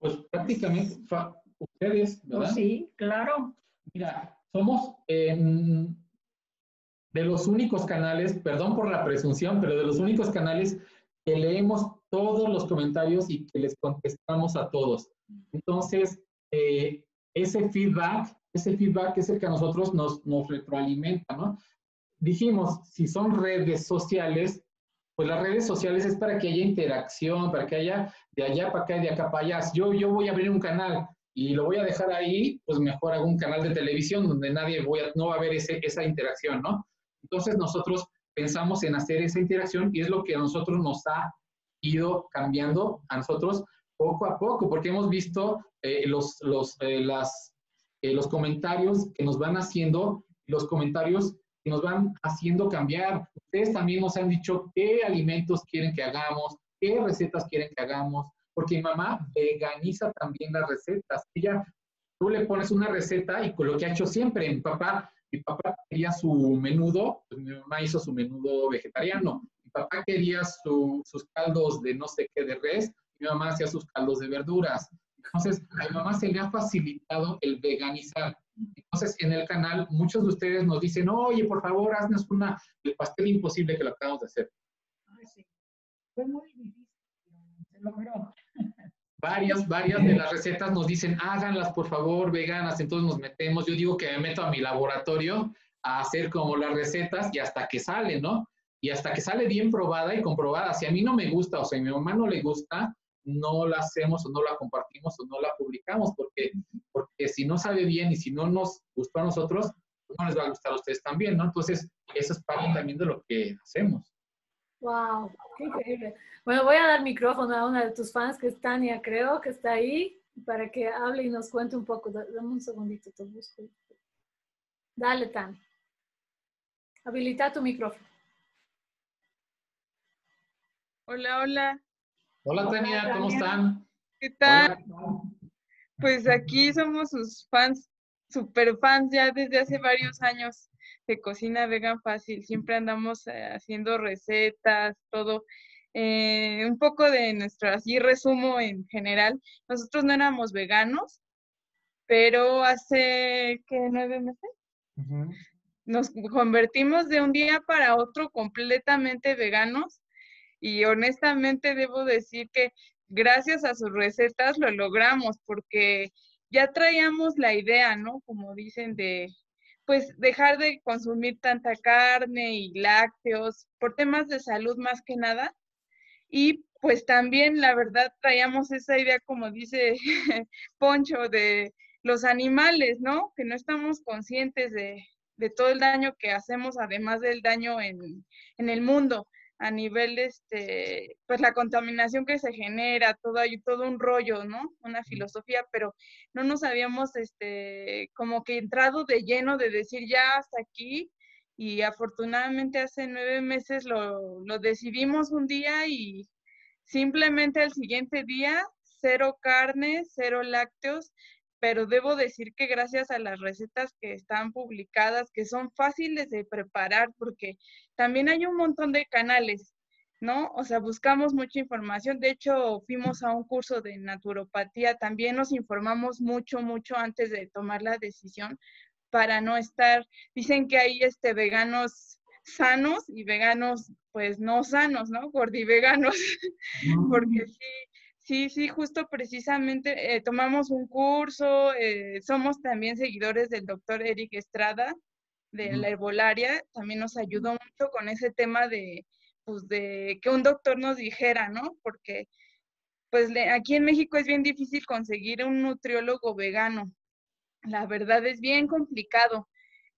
Pues prácticamente ustedes, ¿verdad? Pues sí, claro. Mira, somos de los únicos canales, perdón por la presunción, pero de los únicos canales que leemos todos los comentarios y que les contestamos a todos. Entonces, eh, ese feedback, ese feedback es el que a nosotros nos, nos retroalimenta, ¿no? Dijimos, si son redes sociales, pues las redes sociales es para que haya interacción, para que haya de allá para acá y de acá para allá. Yo, yo voy a abrir un canal y lo voy a dejar ahí, pues mejor hago un canal de televisión donde nadie voy a, no va a ver ese, esa interacción, ¿no? Entonces nosotros pensamos en hacer esa interacción y es lo que a nosotros nos ha ido cambiando a nosotros poco a poco, porque hemos visto eh, los, los, eh, eh, los comentarios que nos van haciendo, los comentarios que nos van haciendo cambiar. Ustedes también nos han dicho qué alimentos quieren que hagamos, qué recetas quieren que hagamos, porque mi mamá veganiza también las recetas. Ella, tú le pones una receta y con lo que ha hecho siempre, mi papá mi papá quería su menudo, pues mi mamá hizo su menudo vegetariano. Mi papá quería sus caldos de no sé qué de res, mi mamá hacía sus caldos de verduras. Entonces, a mi mamá se le ha facilitado el veganizar. Entonces, en el canal, muchos de ustedes nos dicen, oye, por favor, haznos una, el pastel imposible que lo acabamos de hacer. Ay, sí. Fue muy difícil, se logró varias, varias de las recetas nos dicen, háganlas por favor, veganas. Entonces nos metemos, yo digo que me meto a mi laboratorio a hacer como las recetas y hasta que sale, ¿no? Y hasta que sale bien probada y comprobada. Si a mí no me gusta o si a mi mamá no le gusta, no la hacemos o no la compartimos o no la publicamos, porque, porque si no sabe bien y si no nos gustó a nosotros, no les va a gustar a ustedes también, ¿no? Entonces, eso es parte también de lo que hacemos. Wow, qué increíble. Bueno, voy a dar micrófono a una de tus fans, que es Tania, creo que está ahí, para que hable y nos cuente un poco. Dame un segundito, te busco. Dale, Tania. Habilita tu micrófono. Hola, hola. Hola, Tania, ¿cómo están? ¿Qué tal? Pues aquí somos sus fans, super fans ya desde hace varios años de cocina vegan fácil. Siempre andamos eh, haciendo recetas, todo. Eh, un poco de nuestro, así resumo en general. Nosotros no éramos veganos, pero hace, ¿qué? ¿Nueve meses? Nos convertimos de un día para otro completamente veganos y honestamente debo decir que gracias a sus recetas lo logramos porque ya traíamos la idea, ¿no? Como dicen, de pues dejar de consumir tanta carne y lácteos por temas de salud más que nada. Y pues también, la verdad, traíamos esa idea, como dice Poncho, de los animales, ¿no? Que no estamos conscientes de, de todo el daño que hacemos, además del daño en, en el mundo a nivel, este, pues la contaminación que se genera, todo hay todo un rollo, ¿no? Una filosofía, pero no nos habíamos, este, como que entrado de lleno de decir ya hasta aquí y afortunadamente hace nueve meses lo, lo decidimos un día y simplemente al siguiente día, cero carne, cero lácteos, pero debo decir que gracias a las recetas que están publicadas, que son fáciles de preparar, porque también hay un montón de canales, ¿no? O sea, buscamos mucha información. De hecho, fuimos a un curso de naturopatía, también nos informamos mucho, mucho antes de tomar la decisión para no estar, dicen que hay este veganos sanos y veganos pues no sanos, ¿no? Gordiveganos, porque sí, Sí, sí, justo precisamente eh, tomamos un curso, eh, somos también seguidores del doctor Eric Estrada de la herbolaria, también nos ayudó mucho con ese tema de, pues, de que un doctor nos dijera, ¿no? Porque pues aquí en México es bien difícil conseguir un nutriólogo vegano. La verdad es bien complicado.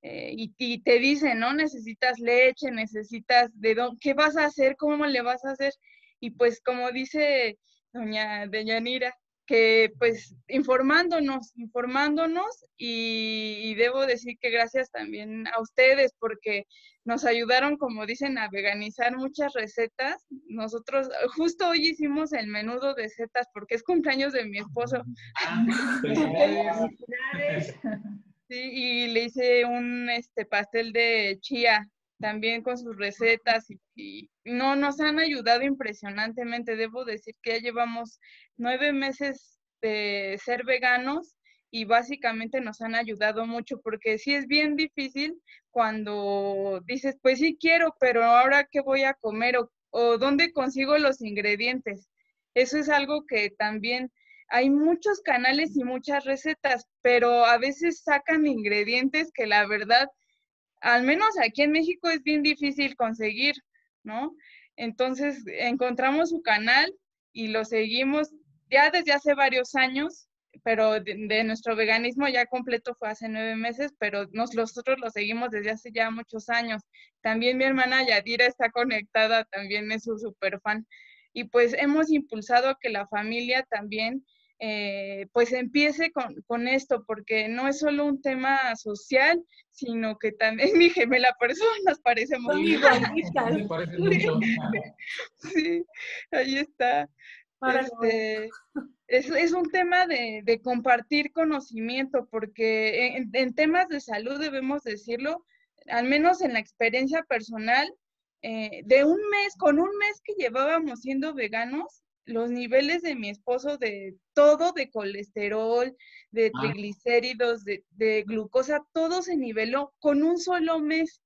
Eh, y, y, te dicen, ¿no? Necesitas leche, necesitas de dónde, ¿qué vas a hacer? ¿Cómo le vas a hacer? Y pues como dice doña Deyanira, que pues informándonos, informándonos y, debo decir que gracias también a ustedes porque nos ayudaron, como dicen, a veganizar muchas recetas. Nosotros justo hoy hicimos el menudo de setas porque es cumpleaños de mi esposo. sí, y le hice un este pastel de chía también con sus recetas y, no nos han ayudado impresionantemente. Debo decir que ya llevamos nueve meses de ser veganos y básicamente nos han ayudado mucho porque sí es bien difícil cuando dices, pues sí quiero, pero ahora qué voy a comer o, o dónde consigo los ingredientes. Eso es algo que también hay muchos canales y muchas recetas, pero a veces sacan ingredientes que la verdad al menos aquí en México es bien difícil conseguir, ¿no? Entonces encontramos su canal y lo seguimos ya desde hace varios años, pero de, nuestro veganismo ya completo fue hace nueve meses, pero nosotros lo seguimos desde hace ya muchos años. También mi hermana Yadira está conectada, también es su super fan. Y pues hemos impulsado que la familia también eh, pues empiece con, esto, porque no es solo un tema social, sino que también mi gemela persona nos parece muy Sí, ahí está. Este, es, un tema de, compartir conocimiento, porque en, temas de salud debemos decirlo, al menos en la experiencia personal, eh, de un mes, con un mes que llevábamos siendo veganos, los niveles de mi esposo de todo, de colesterol, de ah. triglicéridos, de, glucosa, todo se niveló con un solo mes.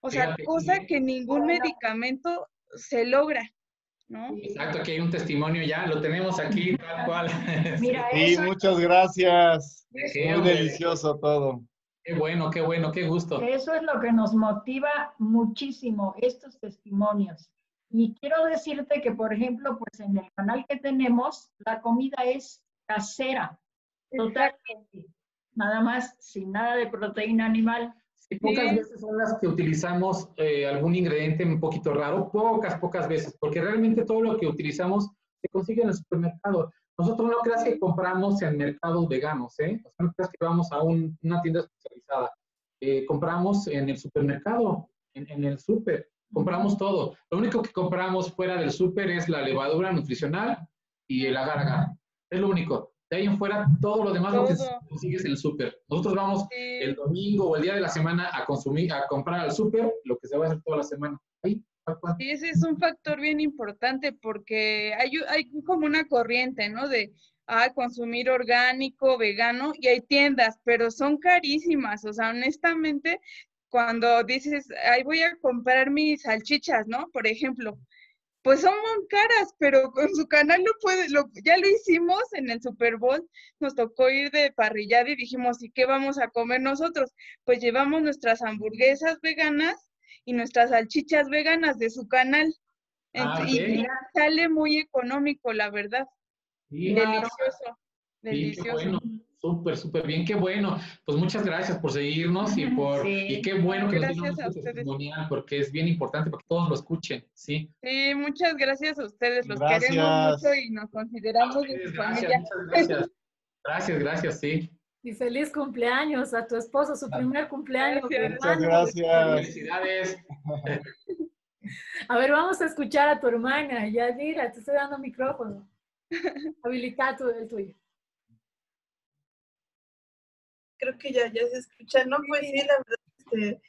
O sea, cosa que ningún medicamento se logra. ¿no? Exacto, aquí hay un testimonio ya, lo tenemos aquí tal cual. sí, muchas gracias. Muy delicioso todo. Qué bueno, qué bueno, qué gusto. Eso es lo que nos motiva muchísimo, estos testimonios. Y quiero decirte que, por ejemplo, pues en el canal que tenemos, la comida es casera, totalmente. Nada más, sin nada de proteína animal. Sí, pocas veces son las que utilizamos eh, algún ingrediente un poquito raro, pocas, pocas veces, porque realmente todo lo que utilizamos se consigue en el supermercado. Nosotros no creas que compramos en mercados veganos, ¿eh? O sea, no creas que vamos a una tienda especializada. Eh, compramos en el supermercado, en, en el súper. Compramos todo. Lo único que compramos fuera del súper es la levadura nutricional y el agar agar. Es lo único. De ahí en fuera, todo lo demás lo que consigues en el súper. Nosotros vamos el domingo o el día de la semana a consumir, a comprar al súper lo que se va a hacer toda la semana. Ahí, Sí, ese es un factor bien importante porque hay, hay como una corriente, ¿no? De ah, consumir orgánico, vegano, y hay tiendas, pero son carísimas. O sea, honestamente, cuando dices, ahí voy a comprar mis salchichas, ¿no? Por ejemplo, pues son muy caras, pero con su canal no puede, lo, ya lo hicimos en el Super Bowl, nos tocó ir de parrillada y dijimos, ¿y qué vamos a comer nosotros? Pues llevamos nuestras hamburguesas veganas y nuestras salchichas veganas de su canal. Ah, y sale muy económico, la verdad. delicioso, delicioso. Súper, súper bien, qué bueno. Pues muchas gracias por seguirnos y por y qué bueno que nos nos este testimonial porque es bien importante para que todos lo escuchen, ¿sí? Sí, muchas gracias a ustedes, los queremos mucho y nos consideramos de su familia. Muchas gracias. Gracias, gracias, sí. Y feliz cumpleaños a tu esposo, su primer cumpleaños. Muchas gracias. Felicidades. A ver, vamos a escuchar a tu hermana. Yadira, te estoy dando micrófono. Habilita el tuyo. Creo que ya, ya se escucha. No, pues sí, la verdad, este,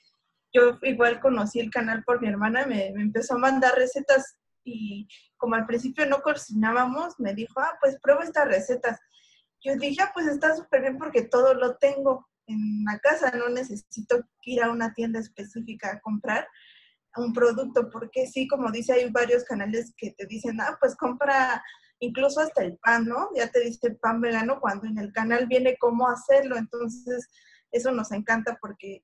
yo igual conocí el canal por mi hermana, me, me, empezó a mandar recetas y como al principio no cocinábamos, me dijo, ah, pues prueba estas recetas. Yo dije, ah, pues está súper bien porque todo lo tengo en la casa, no necesito ir a una tienda específica a comprar un producto, porque sí, como dice, hay varios canales que te dicen, ah, pues compra incluso hasta el pan, ¿no? Ya te dice pan vegano cuando en el canal viene cómo hacerlo, entonces eso nos encanta porque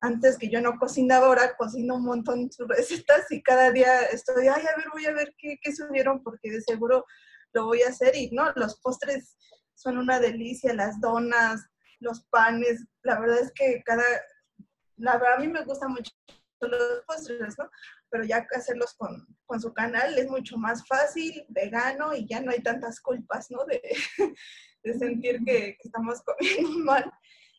antes que yo no cocinaba, ahora cocino un montón sus recetas y cada día estoy, ay, a ver, voy a ver qué, qué subieron porque de seguro lo voy a hacer y no, los postres son una delicia, las donas, los panes, la verdad es que cada, la verdad a mí me gusta mucho los postres, ¿no? Pero ya hacerlos con, con, su canal es mucho más fácil, vegano y ya no hay tantas culpas, ¿no? De, de sentir que, que, estamos comiendo mal.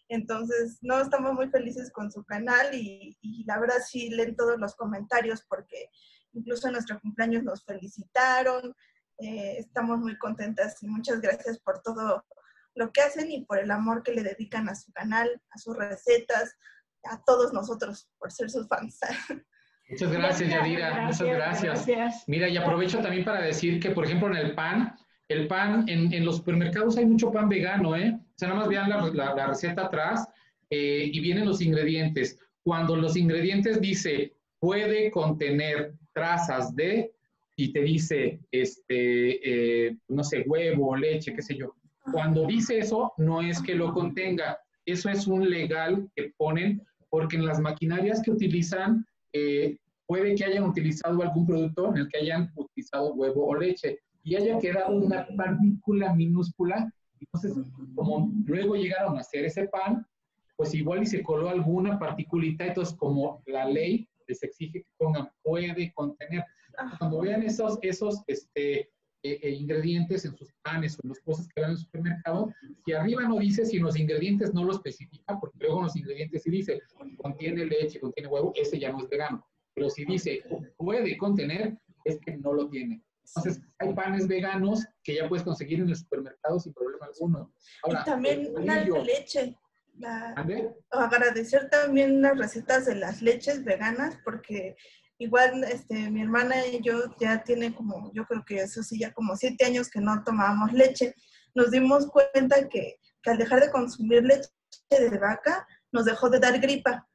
Entonces, no, estamos muy felices con su canal y, y, la verdad sí leen todos los comentarios porque incluso en nuestro cumpleaños nos felicitaron. Eh, estamos muy contentas y muchas gracias por todo lo que hacen y por el amor que le dedican a su canal, a sus recetas, a todos nosotros por ser sus fans. Muchas gracias, Yadira. Muchas gracias. Mira, y aprovecho también para decir que, por ejemplo, en el pan, el pan, en, los supermercados hay mucho pan vegano, ¿eh? O sea, nada más vean la, receta atrás eh, y vienen los ingredientes. Cuando los ingredientes dice puede contener trazas de, y te dice, este, eh, no sé, huevo, leche, qué sé yo. Cuando dice eso, no es que lo contenga. Eso es un legal que ponen porque en las maquinarias que utilizan eh, puede que hayan utilizado algún producto en el que hayan utilizado huevo o leche y haya quedado una partícula minúscula. Entonces, como luego llegaron a hacer ese pan, pues igual y se coló alguna particulita, entonces como la ley les exige que pongan puede contener. Cuando vean esos, esos este, eh, eh, ingredientes en sus panes o en las cosas que van en el supermercado, si arriba no dice, si los ingredientes no lo especifica, porque luego los ingredientes si dice contiene leche, contiene huevo, ese ya no es vegano. Pero si dice puede contener, es que no lo tiene. Entonces, hay panes veganos que ya puedes conseguir en el supermercado sin problema alguno. y también una leche. agradecer también las recetas de las leches veganas porque Igual, este, mi hermana y yo ya tiene como, yo creo que eso sí, ya como siete años que no tomábamos leche. Nos dimos cuenta que, que al dejar de consumir leche de vaca, nos dejó de dar gripa.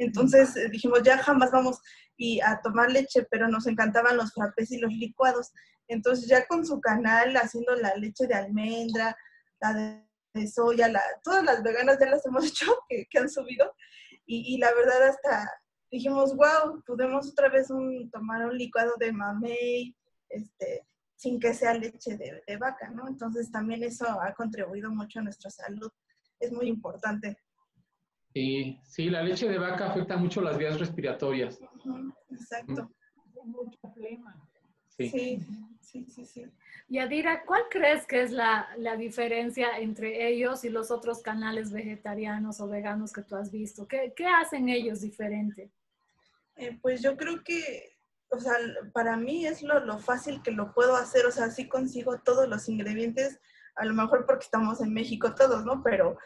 Entonces eh, dijimos, ya jamás vamos y a tomar leche, pero nos encantaban los frappés y los licuados. Entonces ya con su canal, haciendo la leche de almendra, la de, soya, la, todas las veganas ya las hemos hecho que, han subido. Y, la verdad hasta dijimos, wow, podemos otra vez tomar un licuado de mamey, este, sin que sea leche de, de, vaca, ¿no? Entonces también eso ha contribuido mucho a nuestra salud. Es muy importante. Sí, sí, la leche de vaca afecta mucho las vías respiratorias. exacto. Mucho flema. Sí. sí. Sí, sí, sí. Yadira, ¿cuál crees que es la, la, diferencia entre ellos y los otros canales vegetarianos o veganos que tú has visto? ¿Qué, qué hacen ellos diferente? Eh, pues yo creo que, o sea, para mí es lo, lo, fácil que lo puedo hacer, o sea, sí consigo todos los ingredientes, a lo mejor porque estamos en México todos, ¿no? Pero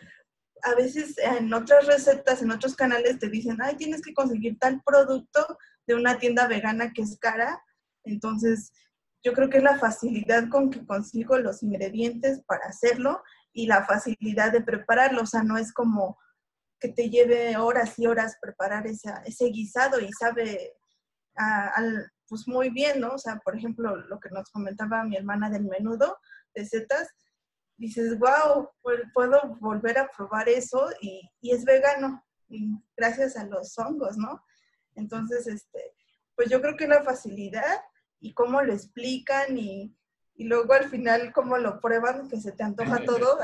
a veces en otras recetas, en otros canales te dicen, ay, tienes que conseguir tal producto de una tienda vegana que es cara, entonces yo creo que es la facilidad con que consigo los ingredientes para hacerlo y la facilidad de prepararlo, o sea, no es como que te lleve horas y horas preparar ese guisado y sabe al, pues muy bien, ¿no? O sea, por ejemplo, lo que nos comentaba mi hermana del menudo de setas, dices, wow, puedo volver a probar eso y, y es vegano, gracias a los hongos, ¿no? Entonces, este, pues yo creo que la facilidad y cómo lo explican y, y luego al final cómo lo prueban, que se te antoja todo.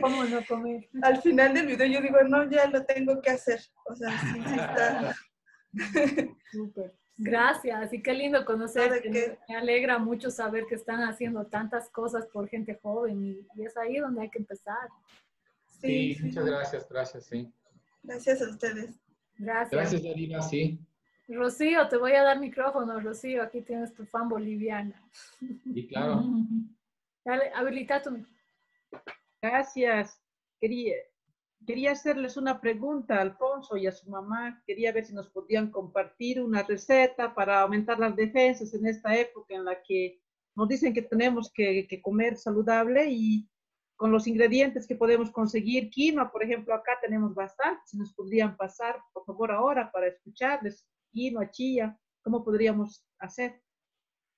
¿Cómo no comer? Al final del video yo digo, no, ya lo tengo que hacer. O sea, sí, sí está. Súper. Gracias, y qué lindo conocer. Me alegra mucho saber que están haciendo tantas cosas por gente joven y, es ahí donde hay que empezar. Sí, muchas gracias, gracias, sí. Gracias a ustedes. Gracias. Gracias, Yarina, sí. Rocío, te voy a dar micrófono, Rocío, aquí tienes tu fan boliviana. Y claro. Dale, habilita tu Gracias. quería, quería hacerles una pregunta a Alfonso y a su mamá. Quería ver si nos podían compartir una receta para aumentar las defensas en esta época en la que nos dicen que tenemos que, que comer saludable y con los ingredientes que podemos conseguir. Quinoa, por ejemplo, acá tenemos bastante. Si nos podrían pasar, por favor, ahora para escucharles. Quinoa, chía, ¿cómo podríamos hacer?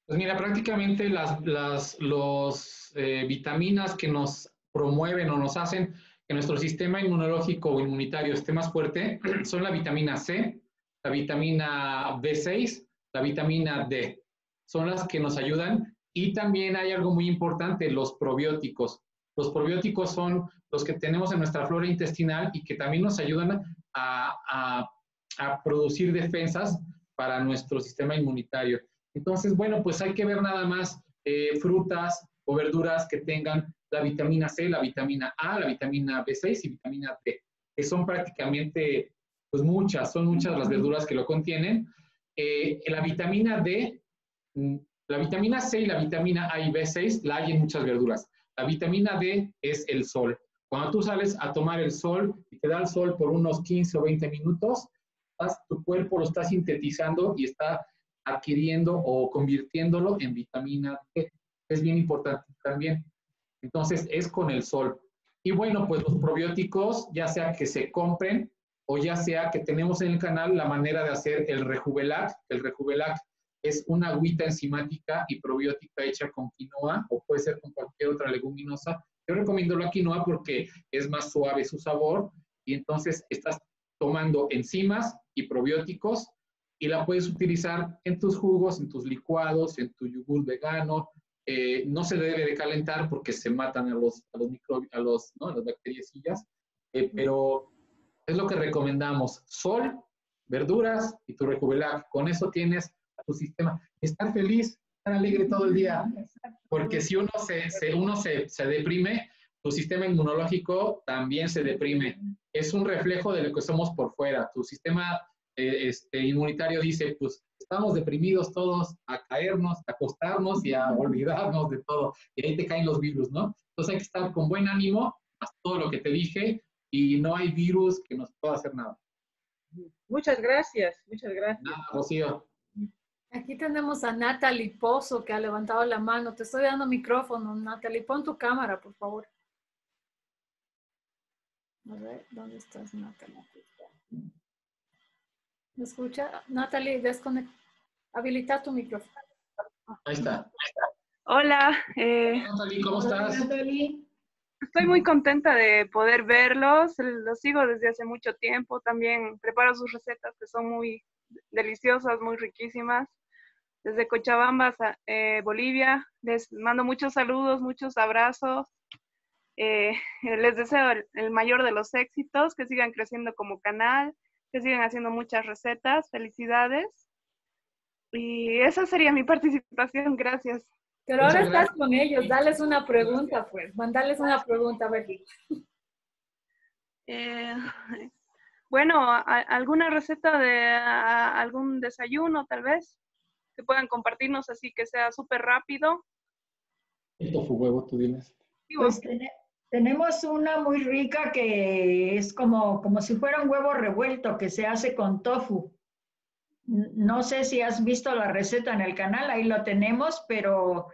Pues mira, prácticamente las, las los, eh, vitaminas que nos promueven o nos hacen que nuestro sistema inmunológico o inmunitario esté más fuerte son la vitamina C, la vitamina B6, la vitamina D. Son las que nos ayudan. Y también hay algo muy importante, los probióticos. Los probióticos son los que tenemos en nuestra flora intestinal y que también nos ayudan a, a producir defensas para nuestro sistema inmunitario. Entonces, bueno, pues hay que ver nada más eh, frutas o verduras que tengan la vitamina C, la vitamina A, la vitamina B6 y vitamina D, que son prácticamente, pues muchas, son muchas las verduras que lo contienen. Eh, la vitamina D, mm, la vitamina C y la vitamina A y B6 la hay en muchas verduras. La vitamina D es el sol. Cuando tú sales a tomar el sol y te da el sol por unos 15 o 20 minutos, tu cuerpo lo está sintetizando y está adquiriendo o convirtiéndolo en vitamina D. Es bien importante también. Entonces, es con el sol. Y bueno, pues los probióticos, ya sea que se compren o ya sea que tenemos en el canal la manera de hacer el Rejuvelac. El Rejuvelac es una agüita enzimática y probiótica hecha con quinoa o puede ser con cualquier otra leguminosa. Yo recomiendo la quinoa porque es más suave su sabor y entonces estás tomando enzimas y probióticos y la puedes utilizar en tus jugos, en tus licuados, en tu yogur vegano. Eh, no se debe de calentar porque se matan a los, a los microbios, a, los, ¿no? a las bacteriecillas, eh, pero es lo que recomendamos. Sol, verduras y tu recubelac. Con eso tienes a tu sistema. Estar feliz, estar alegre todo el día. Porque si uno se, se uno se, se deprime, tu sistema inmunológico también se deprime. Es un reflejo de lo que somos por fuera. Tu sistema eh, este, inmunitario dice, pues estamos deprimidos todos a caernos, a acostarnos y a olvidarnos de todo. Y ahí te caen los virus, ¿no? Entonces hay que estar con buen ánimo, haz todo lo que te dije y no hay virus que nos pueda hacer nada. Muchas gracias, muchas gracias. Nada, Rocío. Aquí tenemos a Natalie Pozo que ha levantado la mano. Te estoy dando micrófono, Natalie. Pon tu cámara, por favor. A ver, ¿dónde estás, Natalie? ¿Me escucha? Natalie, desconecta. Habilita tu micrófono. Ahí está. Hola. Eh, Natalie, ¿cómo estás? Estoy muy contenta de poder verlos. Los sigo desde hace mucho tiempo. También preparo sus recetas que son muy deliciosas, muy riquísimas. Desde Cochabamba, eh, Bolivia. Les mando muchos saludos, muchos abrazos. Eh, les deseo el mayor de los éxitos, que sigan creciendo como canal que siguen haciendo muchas recetas. Felicidades. Y esa sería mi participación. Gracias. Pero ahora estás con ellos, dales una pregunta, pues. Mandales una pregunta, a ver. Eh, bueno, ¿alguna receta de algún desayuno, tal vez? Que puedan compartirnos así que sea súper rápido. El tofu huevo, tú diles. Pues tenemos una muy rica que es como, como si fuera un huevo revuelto que se hace con tofu. No sé si has visto la receta en el canal, ahí lo tenemos, pero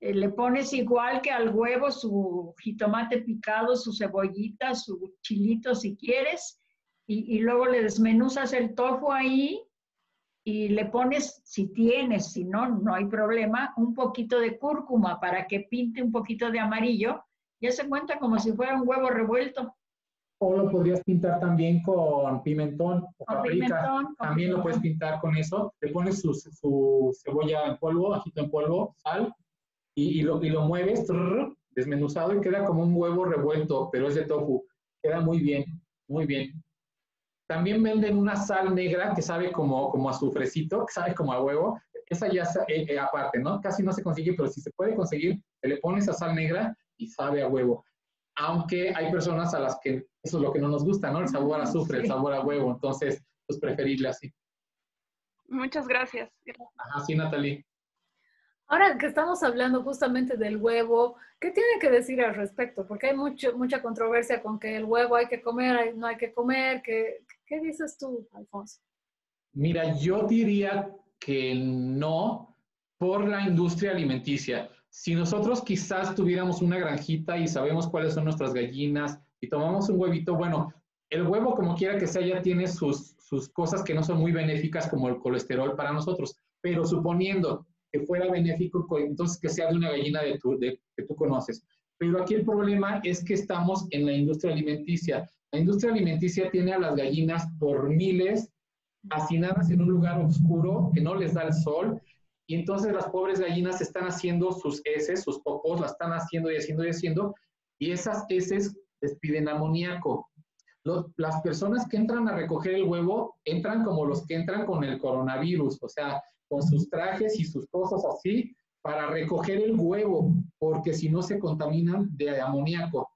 eh, le pones igual que al huevo su jitomate picado, su cebollita, su chilito si quieres, y, y luego le desmenuzas el tofu ahí y le pones, si tienes, si no, no hay problema, un poquito de cúrcuma para que pinte un poquito de amarillo ya se cuenta como si fuera un huevo revuelto. O lo podrías pintar también con pimentón o paprika. también lo puedes pintar con eso. Le pones su, cebolla en polvo, ajito en polvo, sal, y, lo, y lo mueves desmenuzado y queda como un huevo revuelto, pero es de tofu. Queda muy bien, muy bien. También venden una sal negra que sabe como, como a azufrecito, que sabe como a huevo. Esa ya eh, eh, aparte, ¿no? Casi no se consigue, pero si se puede conseguir, le pones esa sal negra y sabe a huevo. Aunque hay personas a las que eso es lo que no nos gusta, ¿no? El sabor a azufre, el sabor a huevo. Entonces, pues preferirle así. Muchas gracias. Ajá, sí, Natalie. Ahora que estamos hablando justamente del huevo, ¿qué tiene que decir al respecto? Porque hay mucho, mucha controversia con que el huevo hay que comer, no hay que comer. ¿Qué, qué dices tú, Alfonso? Mira, yo diría que no por la industria alimenticia. Si nosotros quizás tuviéramos una granjita y sabemos cuáles son nuestras gallinas y tomamos un huevito, bueno, el huevo como quiera que sea ya tiene sus, cosas que no son muy benéficas como el colesterol para nosotros, pero suponiendo que fuera benéfico, entonces que sea de una gallina de tu, que tú conoces. Pero aquí el problema es que estamos en la industria alimenticia. La industria alimenticia tiene a las gallinas por miles hacinadas en un lugar oscuro que no les da el sol y entonces las pobres gallinas están haciendo sus heces, sus popos, las están haciendo y haciendo y haciendo y esas heces despiden amoníaco. las personas que entran a recoger el huevo entran como los que entran con el coronavirus, o sea, con sus trajes y sus cosas así para recoger el huevo, porque si no se contaminan de amoníaco.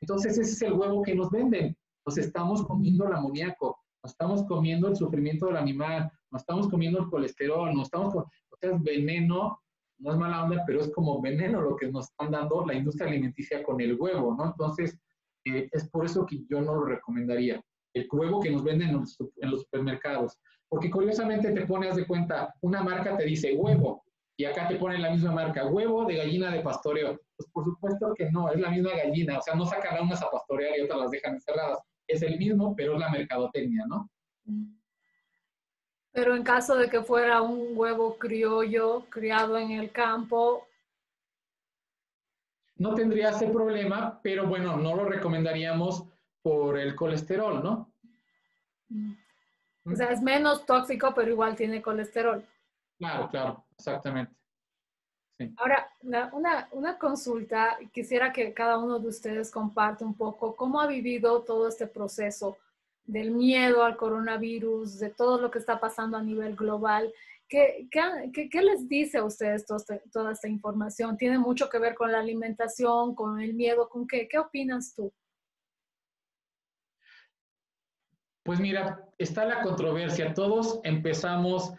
Entonces ese es el huevo que nos venden. Nos estamos comiendo el amoníaco, nos estamos comiendo el sufrimiento del animal, nos estamos comiendo el colesterol, nos estamos es veneno, no es mala onda, pero es como veneno lo que nos están dando la industria alimenticia con el huevo, ¿no? Entonces, eh, es por eso que yo no lo recomendaría. El huevo que nos venden en los, supermercados. Porque curiosamente te pones de cuenta, una marca te dice huevo y acá te ponen la misma marca, huevo de gallina de pastoreo. Pues por supuesto que no, es la misma gallina, o sea, no sacan unas a pastorear y otras las dejan encerradas. Es el mismo, pero es la mercadotecnia, ¿no? Pero en caso de que fuera un huevo criollo criado en el campo. No tendría ese problema, pero bueno, no lo recomendaríamos por el colesterol, ¿no? O sea, es menos tóxico, pero igual tiene colesterol. Claro, claro, exactamente. Ahora, una, una, consulta, quisiera que cada uno de ustedes comparte un poco cómo ha vivido todo este proceso del miedo al coronavirus, de todo lo que está pasando a nivel global. ¿Qué, qué, qué les dice a ustedes este, toda esta información? ¿Tiene mucho que ver con la alimentación, con el miedo? ¿Con qué? ¿Qué opinas tú? Pues mira, está la controversia. Todos empezamos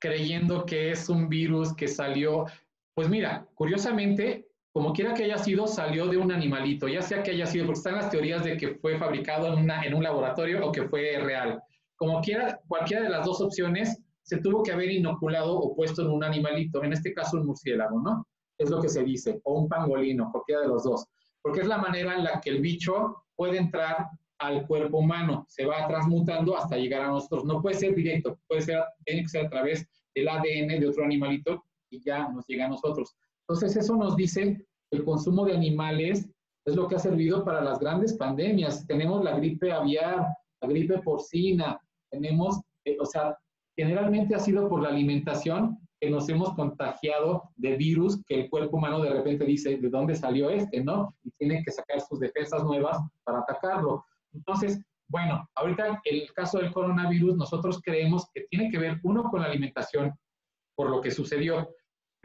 creyendo que es un virus que salió. Pues mira, curiosamente, como quiera que haya sido, salió de un animalito, ya sea que haya sido, porque están las teorías de que fue fabricado en, un laboratorio o que fue real. Como quiera, cualquiera de las dos opciones se tuvo que haber inoculado o puesto en un animalito, en este caso un murciélago, ¿no? Es lo que se dice, o un pangolino, cualquiera de los dos, porque es la manera en la que el bicho puede entrar al cuerpo humano, se va transmutando hasta llegar a nosotros. No puede ser directo, puede ser, tiene que ser a través del ADN de otro animalito y ya nos llega a nosotros. Entonces eso nos dice que el consumo de animales es lo que ha servido para las grandes pandemias. Tenemos la gripe aviar, la gripe porcina, tenemos, eh, o sea, generalmente ha sido por la alimentación que nos hemos contagiado de virus que el cuerpo humano de repente dice, ¿de dónde salió este? ¿No? Y tiene que sacar sus defensas nuevas para atacarlo. Entonces, bueno, ahorita el caso del coronavirus, nosotros creemos que tiene que ver uno con la alimentación, por lo que sucedió,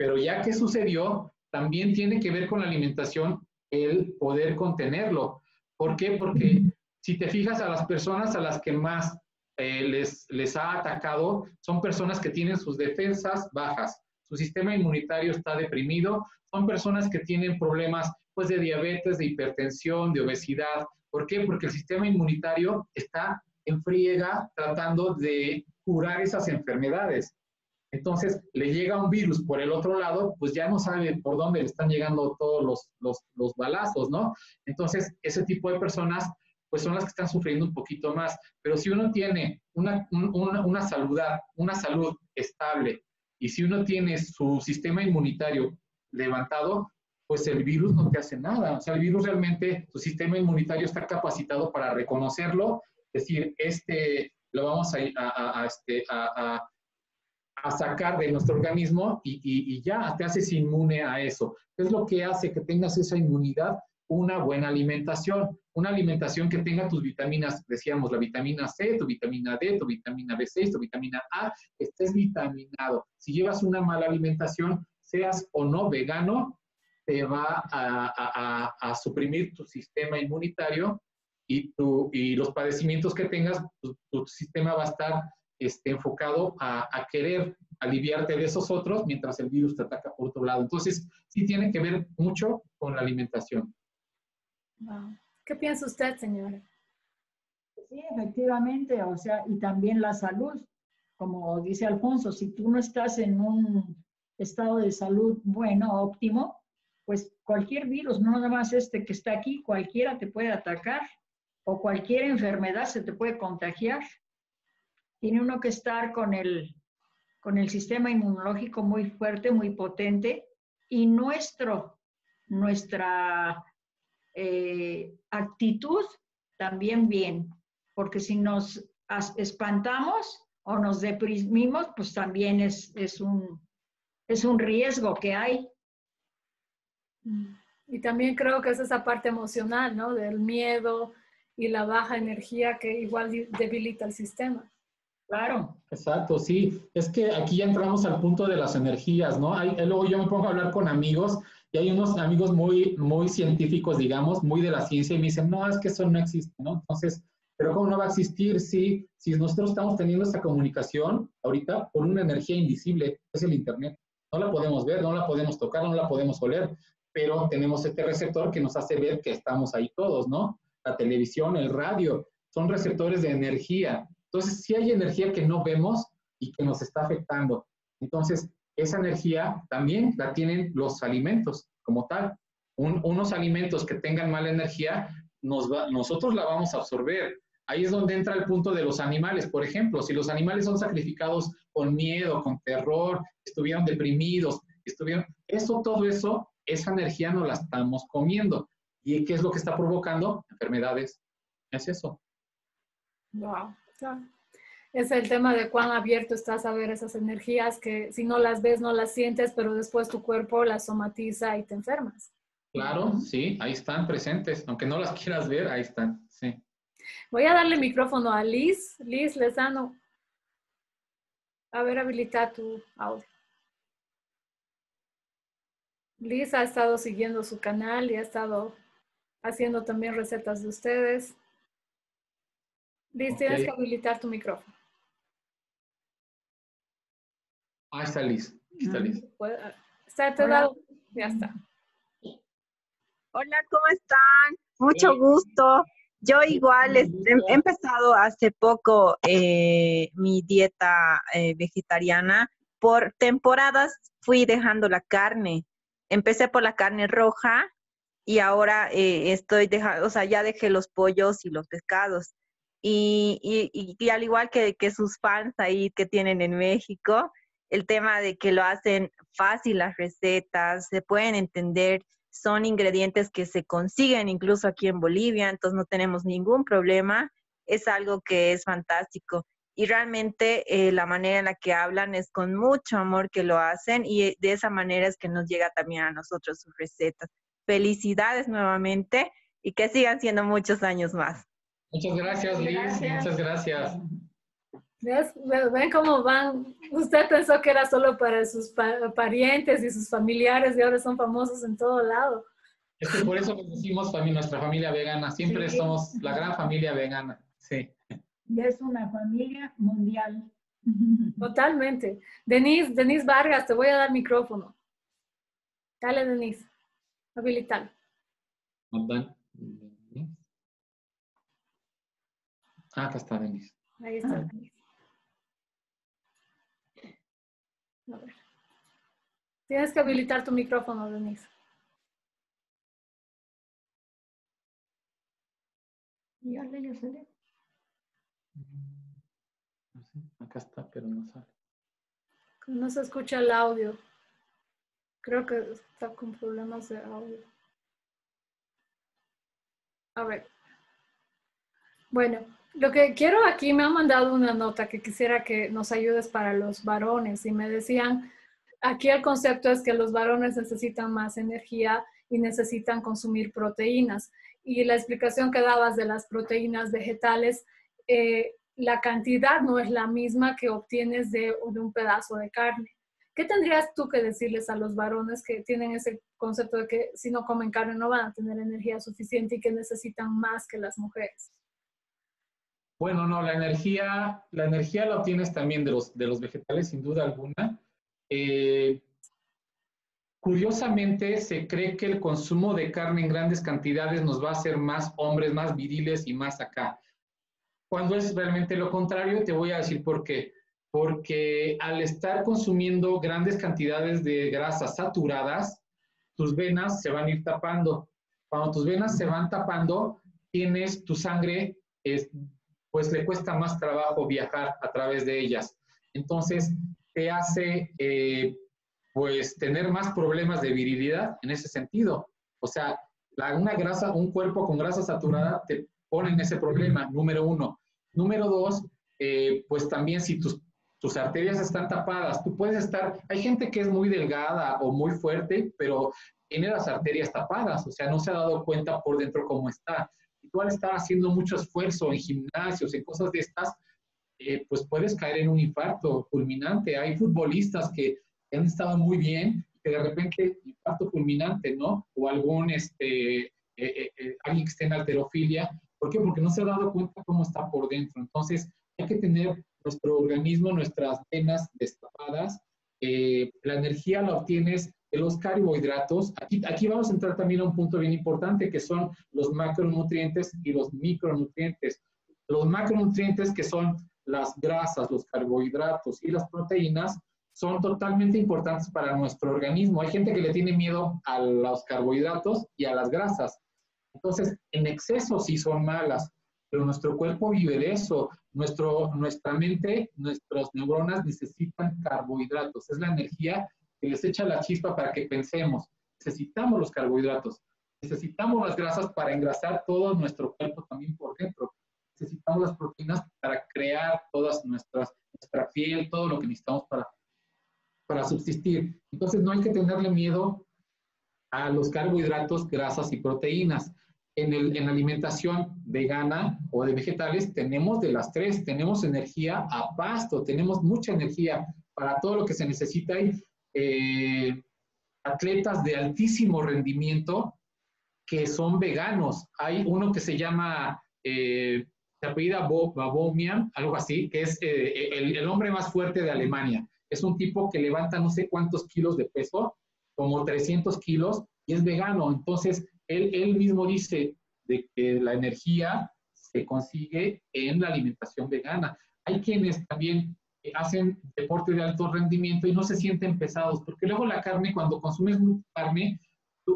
pero ya que sucedió, también tiene que ver con la alimentación el poder contenerlo. ¿Por qué? Porque si te fijas a las personas a las que más eh, les, les ha atacado, son personas que tienen sus defensas bajas, su sistema inmunitario está deprimido, son personas que tienen problemas pues de diabetes, de hipertensión, de obesidad, ¿Por qué? Porque el sistema inmunitario está en friega tratando de curar esas enfermedades. Entonces, le llega un virus por el otro lado, pues ya no sabe por dónde le están llegando todos los, los, los balazos, ¿no? Entonces, ese tipo de personas, pues son las que están sufriendo un poquito más. Pero si uno tiene una, una, una, salud, una salud estable y si uno tiene su sistema inmunitario levantado, pues el virus no te hace nada. O sea, el virus realmente, tu sistema inmunitario está capacitado para reconocerlo, decir, este lo vamos a, a, a, este, a sacar de nuestro organismo y, y, y, ya te haces inmune a eso. ¿Qué es lo que hace que tengas esa inmunidad? Una buena alimentación, una alimentación que tenga tus vitaminas, decíamos, la vitamina C, tu vitamina D, tu vitamina B6, tu vitamina A, estés vitaminado. Si llevas una mala alimentación, seas o no vegano, te va a, suprimir tu sistema inmunitario y, tu, y los padecimientos que tengas, tu, sistema va a estar este, enfocado a, querer aliviarte de esos otros mientras el virus te ataca por otro lado. Entonces, sí tiene que ver mucho con la alimentación. ¿Qué piensa usted, señora? Sí, efectivamente, o sea, y también la salud, como dice Alfonso, si tú no estás en un estado de salud bueno, óptimo, pues cualquier virus, no nada más este que está aquí, cualquiera te puede atacar o cualquier enfermedad se te puede contagiar. Tiene uno que estar con el, con el sistema inmunológico muy fuerte, muy potente y nuestro, nuestra eh, actitud también bien, porque si nos espantamos o nos deprimimos, pues también es, es, un, es un riesgo que hay. Y también creo que es esa parte emocional, ¿no? Del miedo y la baja energía que igual debilita el sistema. Claro. Exacto, sí. Es que aquí ya entramos al punto de las energías, ¿no? Hay, luego yo me pongo a hablar con amigos y hay unos amigos muy, muy científicos, digamos, muy de la ciencia y me dicen, no, es que eso no existe, ¿no? Entonces, pero ¿cómo no va a existir si, si nosotros estamos teniendo esta comunicación ahorita por una energía invisible, es el Internet? No la podemos ver, no la podemos tocar, no la podemos oler, pero tenemos este receptor que nos hace ver que estamos ahí todos, ¿no? La televisión, el radio, son receptores de energía. Entonces, si hay energía que no vemos y que nos está afectando. Entonces, esa energía también la tienen los alimentos como tal. unos alimentos que tengan mala energía, nos nosotros la vamos a absorber. Ahí es donde entra el punto de los animales. Por ejemplo, si los animales son sacrificados con miedo, con terror, estuvieron deprimidos, estuvieron... Eso, todo eso, esa energía no la estamos comiendo. ¿Y qué es lo que está provocando? Enfermedades. Es eso. Wow. Es el tema de cuán abierto estás a ver esas energías que si no las ves, no las sientes, pero después tu cuerpo las somatiza y te enfermas. Claro, sí, ahí están presentes. Aunque no las quieras ver, ahí están, sí. Voy a darle micrófono a Liz. Liz Lezano. A ver, habilita tu audio. Liz ha estado siguiendo su canal y ha estado haciendo también recetas de ustedes. Liz, tienes que habilitar tu micrófono. Ah, está Liz. Está Liz. Está a tu lado. Ya está. Hola, ¿cómo están? Mucho gusto. Yo igual he, empezado hace poco eh, mi dieta eh, vegetariana. Por temporadas fui dejando la carne. Empecé por la carne roja y ahora eh, estoy dejando, o sea, ya dejé los pollos y los pescados. Y, al igual que, que, sus fans ahí que tienen en México, el tema de que lo hacen fácil las recetas, se pueden entender son ingredientes que se consiguen incluso aquí en Bolivia, entonces no tenemos ningún problema. Es algo que es fantástico. Y realmente eh, la manera en la que hablan es con mucho amor que lo hacen y de esa manera es que nos llega también a nosotros sus recetas. Felicidades nuevamente y que sigan siendo muchos años más. Muchas gracias, Liz. Muchas gracias. ¿Ven cómo van? Usted pensó que era solo para sus parientes y sus familiares y ahora son famosos en todo lado. Es que por eso decimos nuestra familia vegana. Siempre somos la gran familia vegana. Sí. Y es una familia mundial. Totalmente. Denise, Denise Vargas, te voy a dar micrófono. Dale, Denise. Habilitar. Ah, acá está Denise. Ahí está ah. Denise. Tienes que habilitar tu micrófono, Denise. Ya ya sale. acá está, pero no sale. No se escucha el audio. Creo que está con problemas de audio. A ver. Bueno, lo que quiero aquí, me han mandado una nota que quisiera que nos ayudes para los varones y me decían, aquí el concepto es que los varones necesitan más energía y necesitan consumir proteínas. Y la explicación que dabas de las proteínas vegetales, eh, la cantidad no es la misma que obtienes de, de un pedazo de carne. ¿Qué tendrías tú que decirles a los varones que tienen ese concepto de que si no comen carne no van a tener energía suficiente y que necesitan más que las mujeres? Bueno, no, la energía, la energía la obtienes también de los, de los vegetales, sin duda alguna. Eh, curiosamente, se cree que el consumo de carne en grandes cantidades nos va a hacer más hombres, más viriles y más acá. Cuando es realmente lo contrario, te voy a decir por qué. Porque al estar consumiendo grandes cantidades de grasas saturadas, tus venas se van a ir tapando. Cuando tus venas se van tapando, tienes tu sangre es, pues le cuesta más trabajo viajar a través de ellas. Entonces, te hace, eh, pues, tener más problemas de virilidad en ese sentido. O sea, una grasa, un cuerpo con grasa saturada te pone en ese problema, número uno. Número dos, eh, pues también si tus, tus arterias están tapadas, tú puedes estar, hay gente que es muy delgada o muy fuerte, pero tiene las arterias tapadas, o sea, no se ha dado cuenta por dentro cómo está tú estar haciendo mucho esfuerzo en gimnasios, en cosas de estas, eh, pues puedes caer en un infarto fulminante. Hay futbolistas que han estado muy bien que de repente infarto fulminante, ¿no? O algún, este, eh, eh, alguien que esté en alterofilia. ¿Por qué? Porque no se ha dado cuenta cómo está por dentro. Entonces, hay que tener nuestro organismo, nuestras venas destapadas. La energía la obtienes de los carbohidratos, aquí, aquí vamos a entrar también a un punto bien importante que son los macronutrientes y los micronutrientes. Los macronutrientes que son las grasas, los carbohidratos y las proteínas son totalmente importantes para nuestro organismo. Hay gente que le tiene miedo a los carbohidratos y a las grasas. Entonces, en exceso sí son malas, pero nuestro cuerpo vive de eso. Nuestro, nuestra mente, nuestras neuronas necesitan carbohidratos. Es la energía que les echa la chispa para que pensemos. Necesitamos los carbohidratos, necesitamos las grasas para engrasar todo nuestro cuerpo también por dentro. Necesitamos las proteínas para crear todas nuestras, nuestra piel, todo lo que necesitamos para, para subsistir. Entonces no hay que tenerle miedo a los carbohidratos, grasas y proteínas. En, el, en alimentación vegana o de vegetales tenemos de las tres, tenemos energía a pasto, tenemos mucha energía para todo lo que se necesita y eh, atletas de altísimo rendimiento que son veganos. Hay uno que se llama, eh, se apellida Babomian, algo así, que es eh, el, hombre más fuerte de Alemania. Es un tipo que levanta no sé cuántos kilos de peso, como 300 kilos, y es vegano. Entonces, él, mismo dice de que la energía se consigue en la alimentación vegana. Hay quienes también hacen deporte de alto rendimiento y no se sienten pesados, porque luego la carne, cuando consumes mucha carne,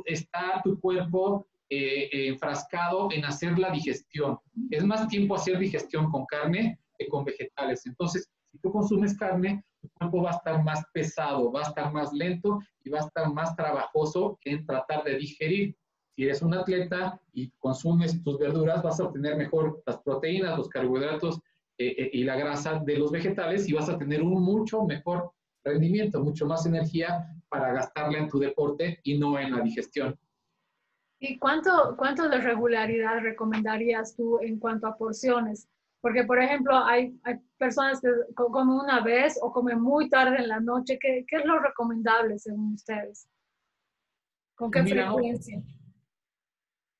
está tu cuerpo eh, enfrascado en hacer la digestión. Es más tiempo hacer digestión con carne que con vegetales. Entonces, si tú consumes carne, tu cuerpo va a estar más pesado, va a estar más lento y va a estar más trabajoso en tratar de digerir. Si eres un atleta y consumes tus verduras, vas a obtener mejor las proteínas, los carbohidratos eh, eh, y la grasa de los vegetales y vas a tener un mucho mejor rendimiento, mucho más energía para gastarla en tu deporte y no en la digestión. ¿Y cuánto, cuánto de regularidad recomendarías tú en cuanto a porciones? Porque, por ejemplo, hay, hay personas que comen una vez o comen muy tarde en la noche. ¿Qué, qué es lo recomendable según ustedes? ¿Con qué frecuencia?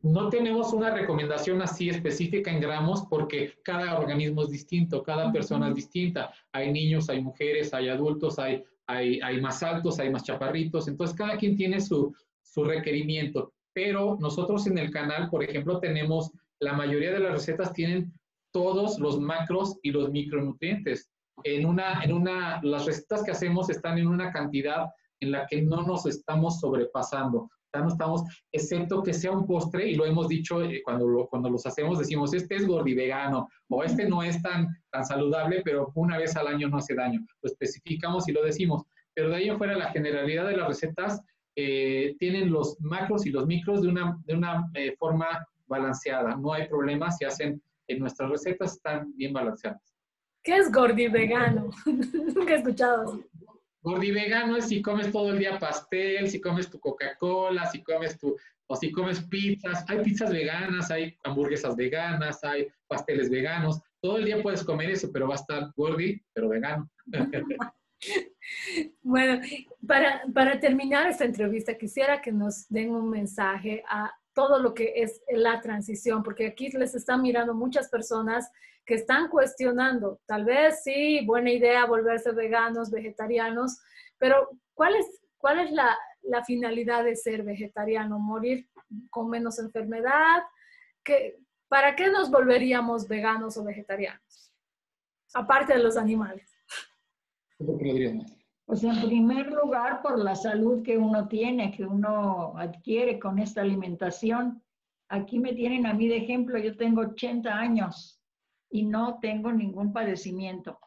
No tenemos una recomendación así específica en gramos porque cada organismo es distinto, cada persona es distinta. Hay niños, hay mujeres, hay adultos, hay, hay, hay más altos, hay más chaparritos. Entonces, cada quien tiene su, su requerimiento. Pero nosotros en el canal, por ejemplo, tenemos, la mayoría de las recetas tienen todos los macros y los micronutrientes. En una, en una, las recetas que hacemos están en una cantidad en la que no nos estamos sobrepasando no estamos, excepto que sea un postre, y lo hemos dicho eh, cuando, cuando los hacemos, decimos, este es gordivegano, o este no es tan, tan saludable, pero una vez al año no hace daño. Lo especificamos y lo decimos. Pero de ahí en fuera, la generalidad de las recetas eh, tienen los macros y los micros de una, de una eh, forma balanceada. No hay problema si hacen, en nuestras recetas están bien balanceadas. ¿Qué es gordivegano? Nunca he escuchado vegano es si comes todo el día pastel, si comes tu Coca-Cola, si comes tu, o si comes pizzas. Hay pizzas veganas, hay hamburguesas veganas, hay pasteles veganos. Todo el día puedes comer eso, pero va a estar gordi, pero vegano. bueno, para, para terminar esta entrevista, quisiera que nos den un mensaje a todo lo que es la transición, porque aquí les están mirando muchas personas que están cuestionando, tal vez sí, buena idea volverse veganos, vegetarianos, pero ¿cuál es, cuál es la, finalidad de ser vegetariano? ¿Morir con menos enfermedad? ¿Qué, ¿Para qué nos volveríamos veganos o vegetarianos? Aparte de los animales. Pues en primer lugar, por la salud que uno tiene, que uno adquiere con esta alimentación. Aquí me tienen a mí de ejemplo, yo tengo 80 años y no tengo ningún padecimiento.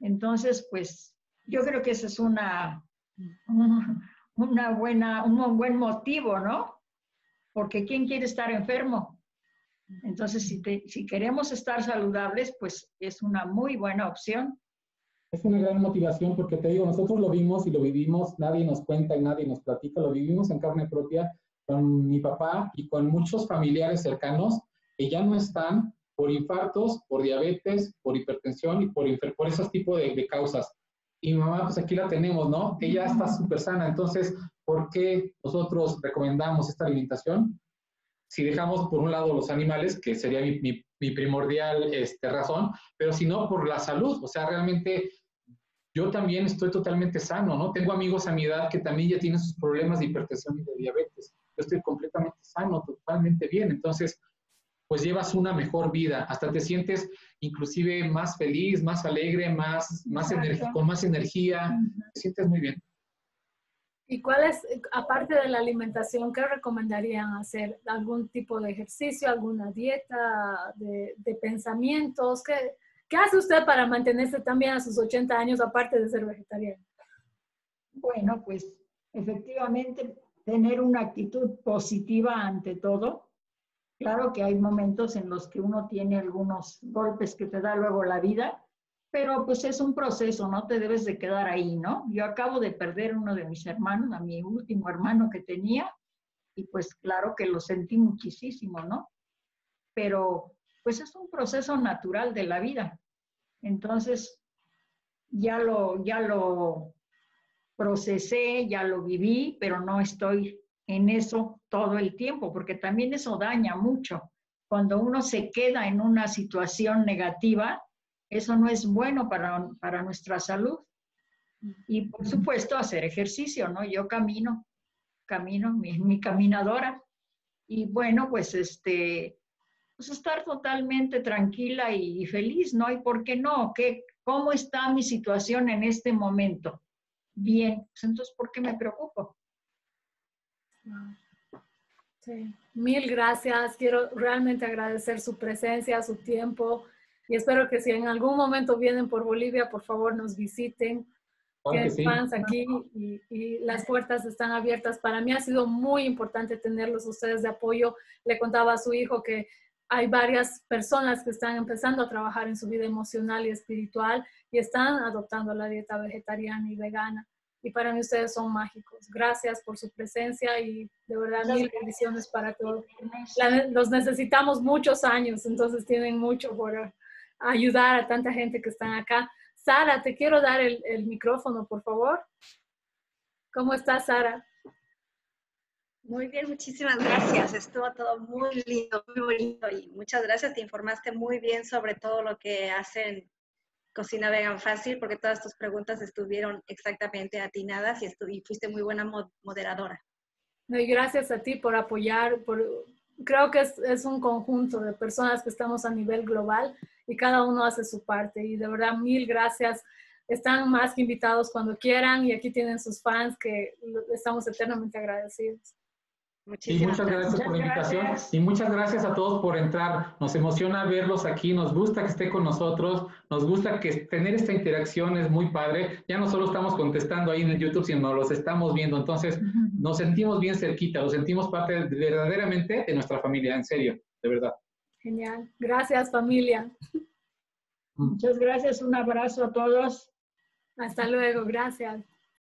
Entonces, pues yo creo que ese es una, una buena, un buen motivo, ¿no? Porque ¿quién quiere estar enfermo? Entonces, si, si queremos estar saludables, pues es una muy buena opción es una gran motivación porque te digo, nosotros lo vimos y lo vivimos, nadie nos cuenta y nadie nos platica, lo vivimos en carne propia con mi papá y con muchos familiares cercanos que ya no están por infartos, por diabetes, por hipertensión y por, por esos tipos de, de causas. Y mamá, pues aquí la tenemos, ¿no? Ella está súper sana. Entonces, ¿por qué nosotros recomendamos esta alimentación? Si dejamos por un lado los animales, que sería mi, mi primordial este, razón, pero si no, por la salud. O sea, realmente yo también estoy totalmente sano, ¿no? Tengo amigos a mi edad que también ya tienen sus problemas de hipertensión y de diabetes. Yo estoy completamente sano, totalmente bien. Entonces, pues llevas una mejor vida, hasta te sientes inclusive más feliz, más alegre, más, más con más energía, te sientes muy bien. ¿Y cuál es, aparte de la alimentación, qué recomendarían hacer? ¿Algún tipo de ejercicio, alguna dieta de, de pensamientos? ¿Qué, ¿Qué hace usted para mantenerse también a sus 80 años aparte de ser vegetariano? Bueno, pues efectivamente tener una actitud positiva ante todo. Claro que hay momentos en los que uno tiene algunos golpes que te da luego la vida, pero pues es un proceso, no te debes de quedar ahí, ¿no? Yo acabo de perder uno de mis hermanos, a mi último hermano que tenía, y pues claro que lo sentí muchísimo, ¿no? Pero pues es un proceso natural de la vida. Entonces, ya lo, ya lo procesé, ya lo viví, pero no estoy en eso todo el tiempo, porque también eso daña mucho. Cuando uno se queda en una situación negativa, eso no es bueno para, para nuestra salud. Y por supuesto, hacer ejercicio, ¿no? Yo camino, camino, mi, mi caminadora. Y bueno, pues este, pues estar totalmente tranquila y, feliz, ¿no? ¿Y por qué no? ¿Qué, ¿Cómo está mi situación en este momento? Bien, pues entonces, ¿por qué me preocupo? Sí, mil gracias. Quiero realmente agradecer su presencia, su tiempo y espero que si en algún momento vienen por Bolivia, por favor nos visiten. que fans aquí y, y, las puertas están abiertas. Para mí ha sido muy importante tenerlos ustedes de apoyo. Le contaba a su hijo que hay varias personas que están empezando a trabajar en su vida emocional y espiritual y están adoptando la dieta vegetariana y vegana. Y para mí ustedes son mágicos. Gracias por su presencia y de verdad mil bendiciones para todos. los necesitamos muchos años, entonces tienen mucho por ayudar a tanta gente que están acá. Sara, te quiero dar el, el micrófono, por favor. ¿Cómo estás, Sara? Muy bien, muchísimas gracias. Estuvo todo muy lindo, muy bonito y muchas gracias. Te informaste muy bien sobre todo lo que hacen Cocina Vegan Fácil porque todas tus preguntas estuvieron exactamente atinadas y, y fuiste muy buena moderadora. y gracias a ti por apoyar. Por, creo que es, es un conjunto de personas que estamos a nivel global y cada uno hace su parte. Y de verdad, mil gracias están más que invitados cuando quieran y aquí tienen sus fans que estamos eternamente agradecidos y muchas gracias, por la invitación y muchas gracias a todos por entrar. Nos emociona verlos aquí, nos gusta que esté con nosotros, nos gusta que tener esta interacción es muy padre. Ya no solo estamos contestando ahí en el YouTube, sino los estamos viendo. Entonces, nos sentimos bien cerquita, nos sentimos parte verdaderamente de nuestra familia, en serio, de verdad. Genial. Gracias, familia. Muchas gracias, un abrazo a todos. Hasta luego, gracias.